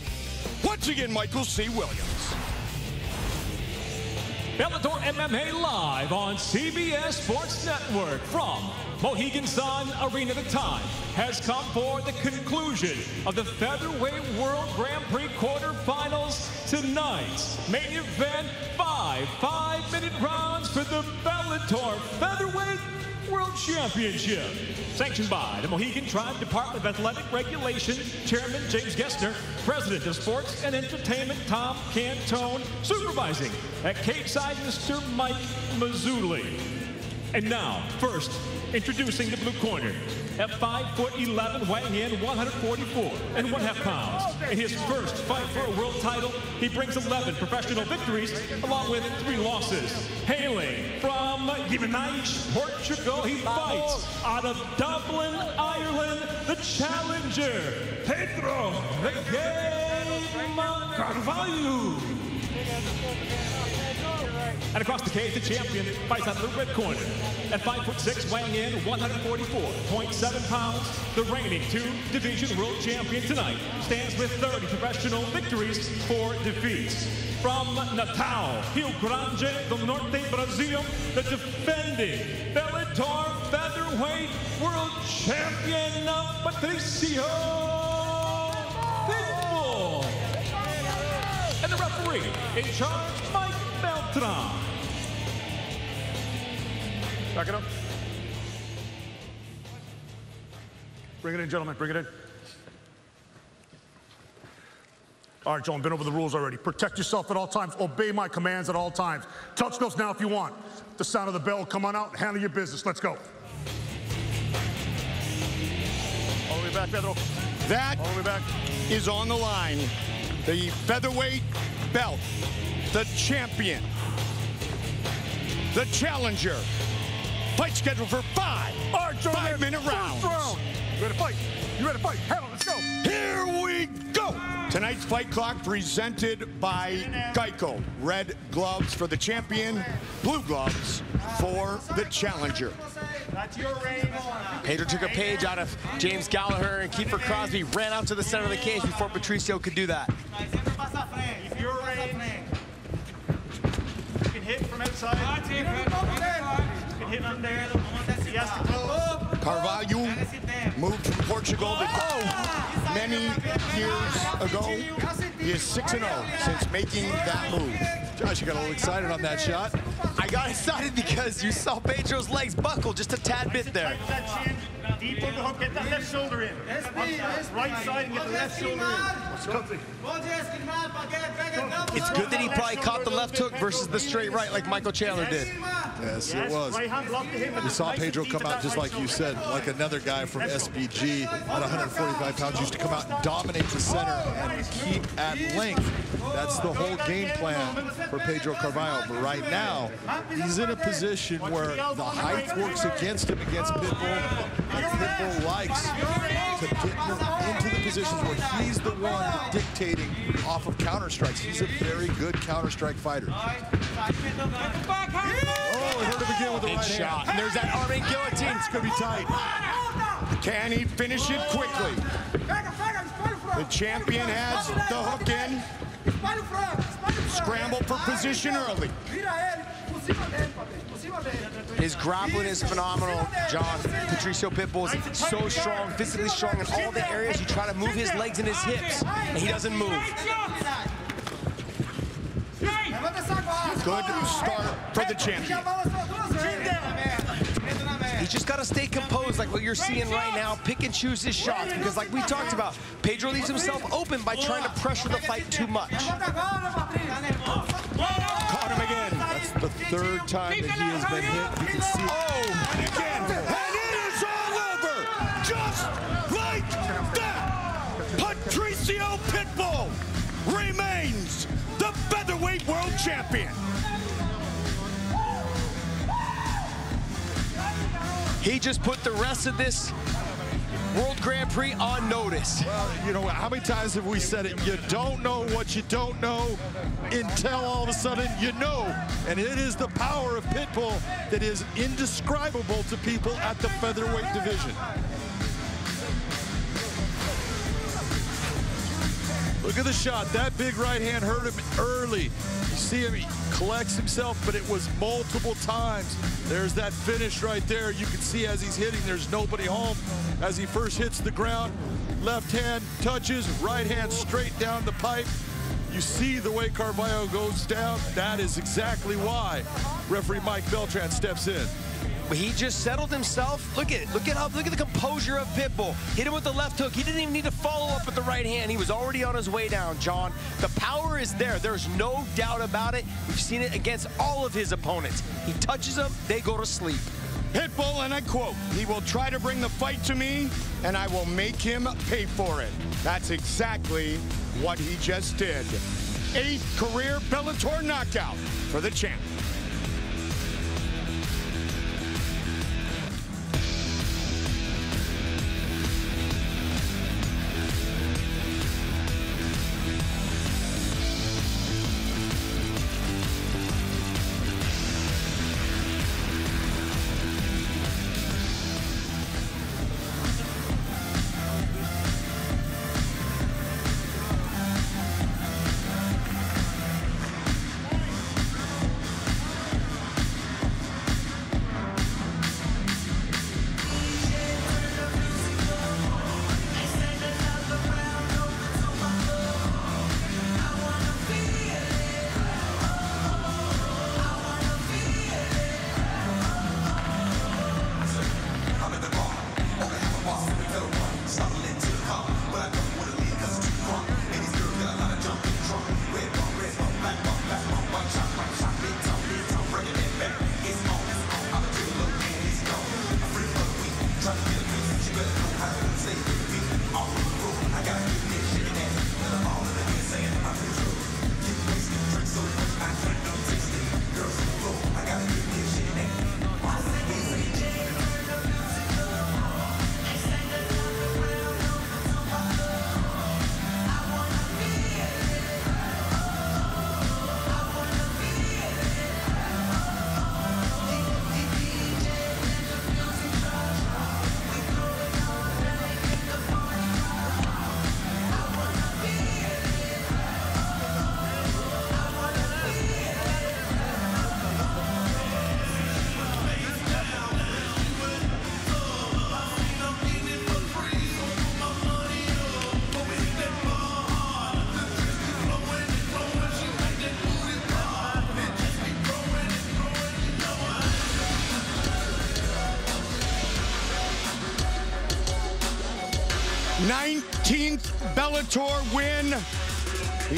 Once again, Michael C. Williams. Bellator MMA live on CBS Sports Network from Mohegan Sun Arena. The time has come for the conclusion of the Featherweight World Grand Prix quarterfinals tonight. Main event, five five-minute rounds for the Bellator Featherweight World Championship. Sanctioned by the Mohegan Tribe Department of Athletic Regulation, Chairman James Gessner, President of Sports and Entertainment Tom Cantone, supervising at Cage Side Mr. Mike Mazzulli. And now, first, introducing the blue corner. At 5 foot 11, weighing in 144 and one half pounds. In his first fight for a world title, he brings 11 professional victories along with three losses. Hailing from Guimarães, Portugal, he fights out of Dublin, Ireland, the challenger, Pedro the Carvalho. And across the cage, the champion fights out of the red corner. At 5 foot 6, weighing in 144.7 pounds, the reigning two-division world champion tonight stands with 30 professional victories, four defeats. From Natal, Rio Grande do Norte, Brazil, the defending Bellator featherweight world champion, Patricio Pitbull. And the referee in charge, Mike Beltran. Back it up. Bring it in, gentlemen. Bring it in. All right, gentlemen, been over the rules already. Protect yourself at all times. Obey my commands at all times. Touch notes now if you want. The sound of the bell, come on out, handle your business. Let's go. All the way back, Pedro. That All the way back. is on the line. The featherweight belt, the champion, the challenger. Fight scheduled for five All right, gentlemen. five-minute first rounds. round. You ready to fight? You ready to fight? Handle, let's go. Here we go. Tonight's fight clock presented by Geico. Red gloves for the champion, blue gloves for the challenger. Pedro took a page out of James Gallagher and Kiefer Crosbie ran out to the center of the cage before Patricio could do that. If you're ready, you can hit from outside. You can hit from there. He has to. Carvalho moved from Portugal to many years ago. He is 6-0 since making that move. Josh, you got a little excited on that shot. I got excited because you saw Pedro's legs buckle just a tad bit there. That deep on the hook. Get that left shoulder in. Right side and get the left shoulder in. It's good that he probably caught the left hook versus the straight right like Michael Chandler did. Yes, it was. Right hand block to him. We saw Pedro come out just like you said, like another guy from SBG at 145 pounds used to come out and dominate the center and keep at length. That's the whole game plan for Pedro Carvalho. But right now, he's in a position where the height works against him against Pitbull, and Pitbull likes to get him into the positions where he's the one dictating off of counter strikes. He's a very good counter strike fighter. Oh, we heard him again with the Big right shot. hand. And there's that arming guillotine. It's going to be tight. Can he finish it quickly? The champion has the hook in. Scramble for position early. His grappling is phenomenal, John. Patricio Pitbull is so strong, physically strong in all the areas. You try to move his legs and his hips, and he doesn't move. Good start for the champion. He's just got to stay composed like what you're seeing right now. Pick and choose his shots because like we talked about, Pedro leaves himself open by trying to pressure the fight too much. Caught him again. That's the third time that he has been hit. You can see Oh, and again. And it is all over. Just like that. Patricio Pitbull remains the featherweight world champion. He just put the rest of this World Grand Prix on notice. Well, you know, how many times have we said it? You don't know what you don't know until all of a sudden you know. And it is the power of Pitbull that is indescribable to people at the featherweight division. Look at the shot. That big right hand hurt him early. You see him, he collects himself, but it was multiple times. There's that finish right there. You can see as he's hitting, there's nobody home. As he first hits the ground, left hand touches, right hand straight down the pipe. You see the way Carvalho goes down. That is exactly why referee Mike Beltran steps in. He just settled himself. Look at. Look at how look at the composure of Pitbull. Hit him with the left hook. He didn't even need to follow up with the right hand. He was already on his way down, John. The power is there. There's no doubt about it. We've seen it against all of his opponents. He touches them, they go to sleep. Pitbull, and I quote, he will try to bring the fight to me, and I will make him pay for it. That's exactly what he just did. Eighth career Bellator knockout for the champ.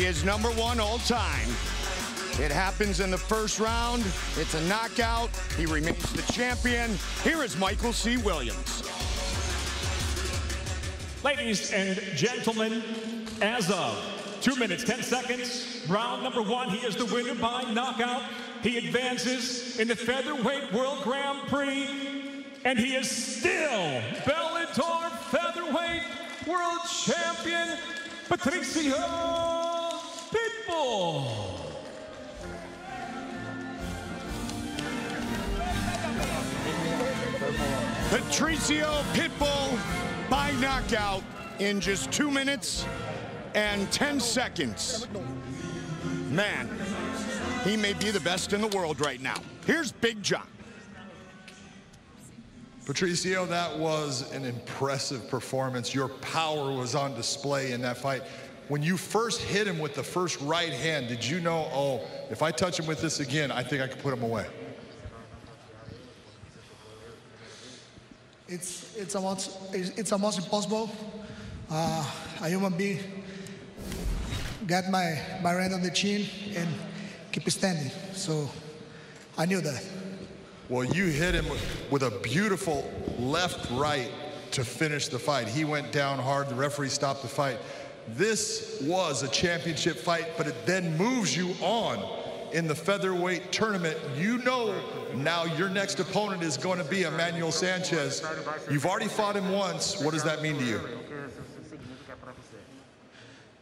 Is number one all time. It happens in the first round. It's a knockout. He remains the champion. Here is Michael C. Williams. Ladies and gentlemen, as of two minutes, 10 seconds, round number one, he is the winner by knockout. He advances in the featherweight World Grand Prix, and he is still Bellator featherweight world champion, Patricio Patricio Pitbull by knockout in just two minutes and 10 seconds. Man, he may be the best in the world right now. Here's Big John. Patricio, that was an impressive performance. Your power was on display in that fight. When you first hit him with the first right hand, did you know, oh, if I touch him with this again, I think I can put him away? It's it's almost it's, it's almost impossible. Uh, a human being got my my hand on the chin and keep standing. So I knew that. Well, you hit him with a beautiful left right to finish the fight. He went down hard. The referee stopped the fight. This was a championship fight, but it then moves you on in the featherweight tournament. You know now your next opponent is going to be Emmanuel Sanchez. You've already fought him once. What does that mean to you?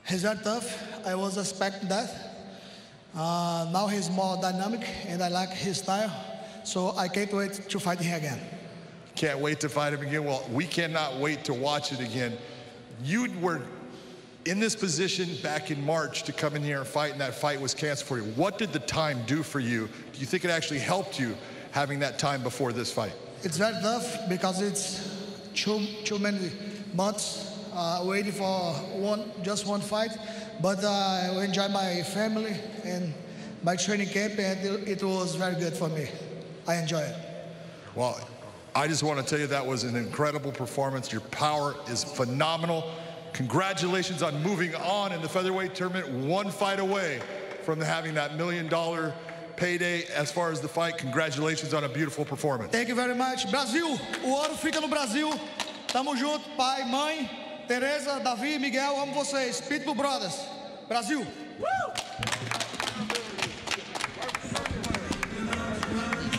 He's very tough. I was expecting that. Uh, now he's more dynamic, and I like his style. So I can't wait to fight him again. Can't wait to fight him again. Well, we cannot wait to watch it again. You were in this position back in March to come in here and fight, and that fight was canceled for you. What did the time do for you? Do you think it actually helped you having that time before this fight? It's very tough because it's too too many months uh, waiting for one just one fight. But uh, I enjoy my family and my training camp, and it, it was very good for me. I enjoy it. Well, I just want to tell you that was an incredible performance. Your power is phenomenal. Congratulations on moving on in the featherweight tournament, one fight away from having that million dollar payday as far as the fight. Congratulations on a beautiful performance. Thank you very much. Brasil, o ouro fica no Brasil. Tamo junto, pai, mãe, Tereza, Davi, Miguel, amo vocês. Pitbull Brothers, Brasil.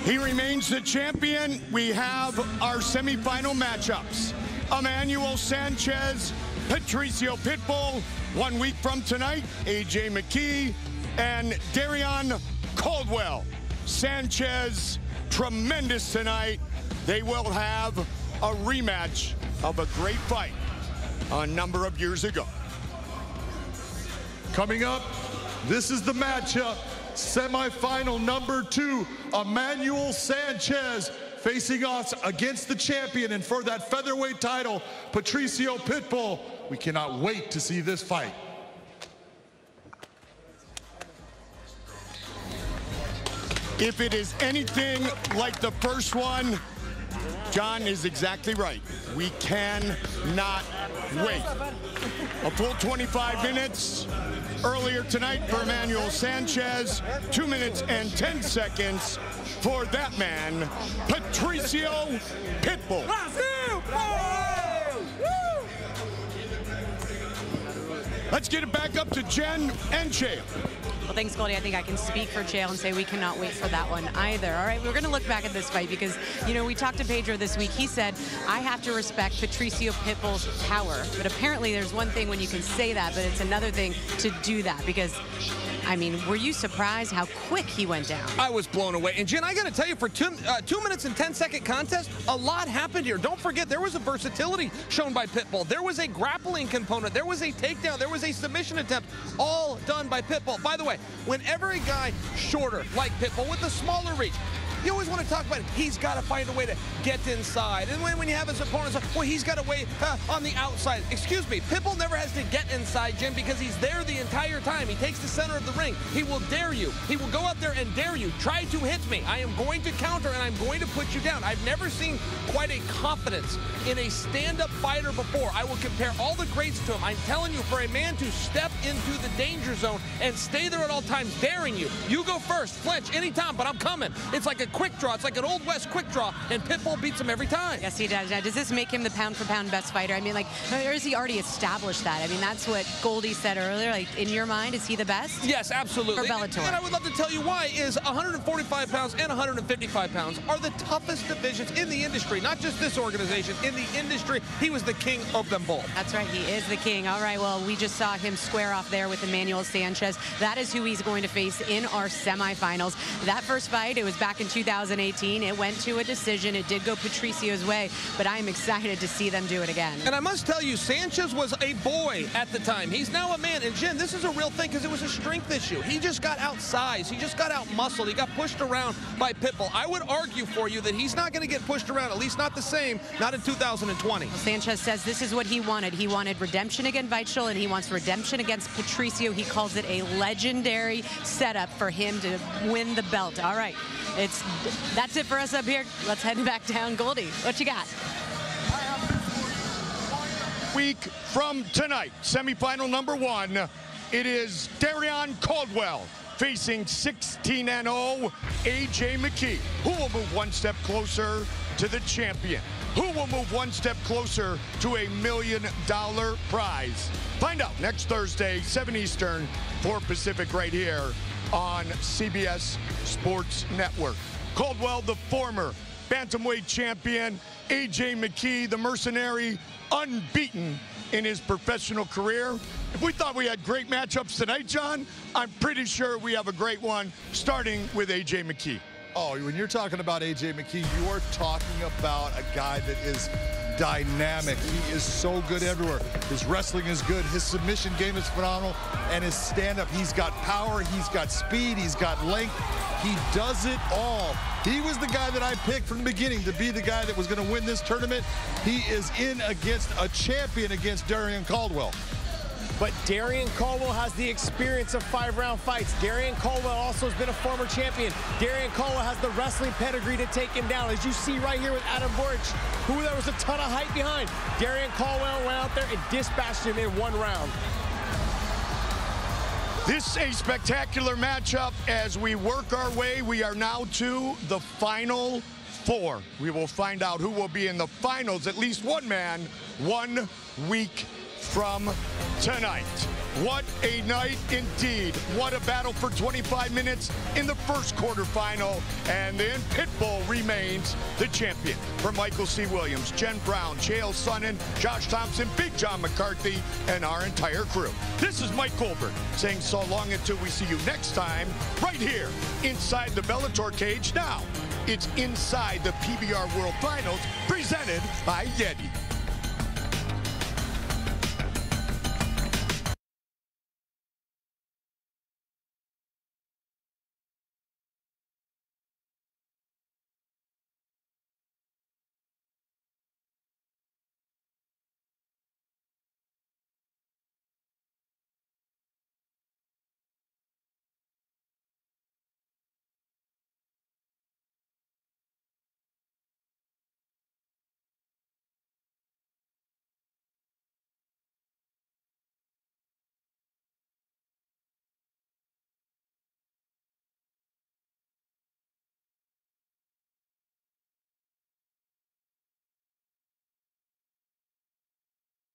He remains the champion. We have our semifinal matchups. Emmanuel Sanchez, Patricio Pitbull, one week from tonight, AJ McKee, and Darrion Caldwell. Sanchez, tremendous tonight. They will have a rematch of a great fight a number of years ago. Coming up, this is the matchup. Semifinal number two, Emmanuel Sanchez facing us against the champion and for that featherweight title, Patricio Pitbull. We cannot wait to see this fight. If it is anything like the first one, John is exactly right. We cannot wait. A full 25 minutes earlier tonight for Emmanuel Sanchez. Two minutes and 10 seconds for that man, Patricio Pitbull. Let's get it back up to Jen and Chael. Well, thanks, Goldie. I think I can speak for Chael and say we cannot wait for that one either. All right, we're going to look back at this fight because, you know, we talked to Pedro this week. He said, I have to respect Patricio Pitbull's power. But apparently there's one thing when you can say that, but it's another thing to do that because I mean, were you surprised how quick he went down? I was blown away. And Jen, I got to tell you, for two, uh, two minutes and 10 second contest, a lot happened here. Don't forget, there was a versatility shown by Pitbull. There was a grappling component. There was a takedown. There was a submission attempt, all done by Pitbull. By the way, whenever a guy shorter like Pitbull with a smaller reach, you always want to talk about it. He's got to find a way to get inside. And when, when you have his opponents, well, he's got a way uh, on the outside. Excuse me, Pitbull never has to get inside, Jim, because he's there the entire time. He takes the center of the ring. He will dare you. He will go out there and dare you. Try to hit me. I am going to counter, and I'm going to put you down. I've never seen quite a confidence in a stand-up fighter before. I will compare all the greats to him. I'm telling you, for a man to step into the danger zone and stay there at all times, daring you. You go first, flinch anytime, but I'm coming. It's like a quick draw. It's like an Old West quick draw, and Pitbull beats him every time. Yes, he does. Now, does this make him the pound-for-pound best fighter? I mean, like, or is he already established that? I mean, that's what Goldie said earlier. Like, in your mind, is he the best? Yes, absolutely. For Bellator. And I would love to tell you why is 145 pounds and 155 pounds are the toughest divisions in the industry, not just this organization, in the industry. He was the king of them both. That's right, he is the king. All right, well, we just saw him square off there with Emmanuel Sanchez. That is who he's going to face in our semifinals. That first fight, it was back in 2018. It went to a decision. It did go Patricio's way, but I am excited to see them do it again. And I must tell you, Sanchez was a boy at the time. He's now a man. And Jen, this is a real thing because it was a strength issue. He just got outsized. He just got out muscled. He got pushed around by Pitbull. I would argue for you that he's not going to get pushed around, at least not the same, not in 2020. Well, Sanchez says this is what he wanted. He wanted redemption against Weichel, and he wants redemption against Patricio. He calls it a legendary setup for him to win the belt. All right, it's that's it for us up here. Let's head back down. Goldie, what you got? Week from tonight, semifinal number one, it is Darrion Caldwell facing 16 0 AJ McKee. Who will move one step closer to the champion? Who will move one step closer to a million dollar prize? Find out next Thursday, 7 Eastern, 4 Pacific, right here on CBS Sports Network. Caldwell, the former bantamweight champion, AJ McKee, the mercenary, unbeaten in his professional career. If we thought we had great matchups tonight, John, I'm pretty sure we have a great one, starting with AJ McKee. Oh, when you're talking about AJ McKee, you are talking about a guy that is dynamic. He is so good everywhere. His wrestling is good. His submission game is phenomenal. And his stand-up, he's got power, he's got speed, he's got length. He does it all. He was the guy that I picked from the beginning to be the guy that was going to win this tournament. He is in against a champion against Darrion Caldwell. But Darrion Caldwell has the experience of five-round fights. Darrion Caldwell also has been a former champion. Darrion Caldwell has the wrestling pedigree to take him down. As you see right here with Adam Borics, who there was a ton of hype behind. Darrion Caldwell went out there and dispatched him in one round. This a spectacular matchup as we work our way. We are now to the final four. We will find out who will be in the finals, at least one man, one week from tonight. What a night indeed. What a battle for 25 minutes in the first quarterfinal. And then Pitbull remains the champion. For Michael C. Williams, Jen Brown, Chael Sonnen, Josh Thomson, Big John McCarthy, and our entire crew. This is Mike Goldberg saying so long until we see you next time, right here inside the Bellator cage. Now, it's inside the PBR World Finals presented by Yeti.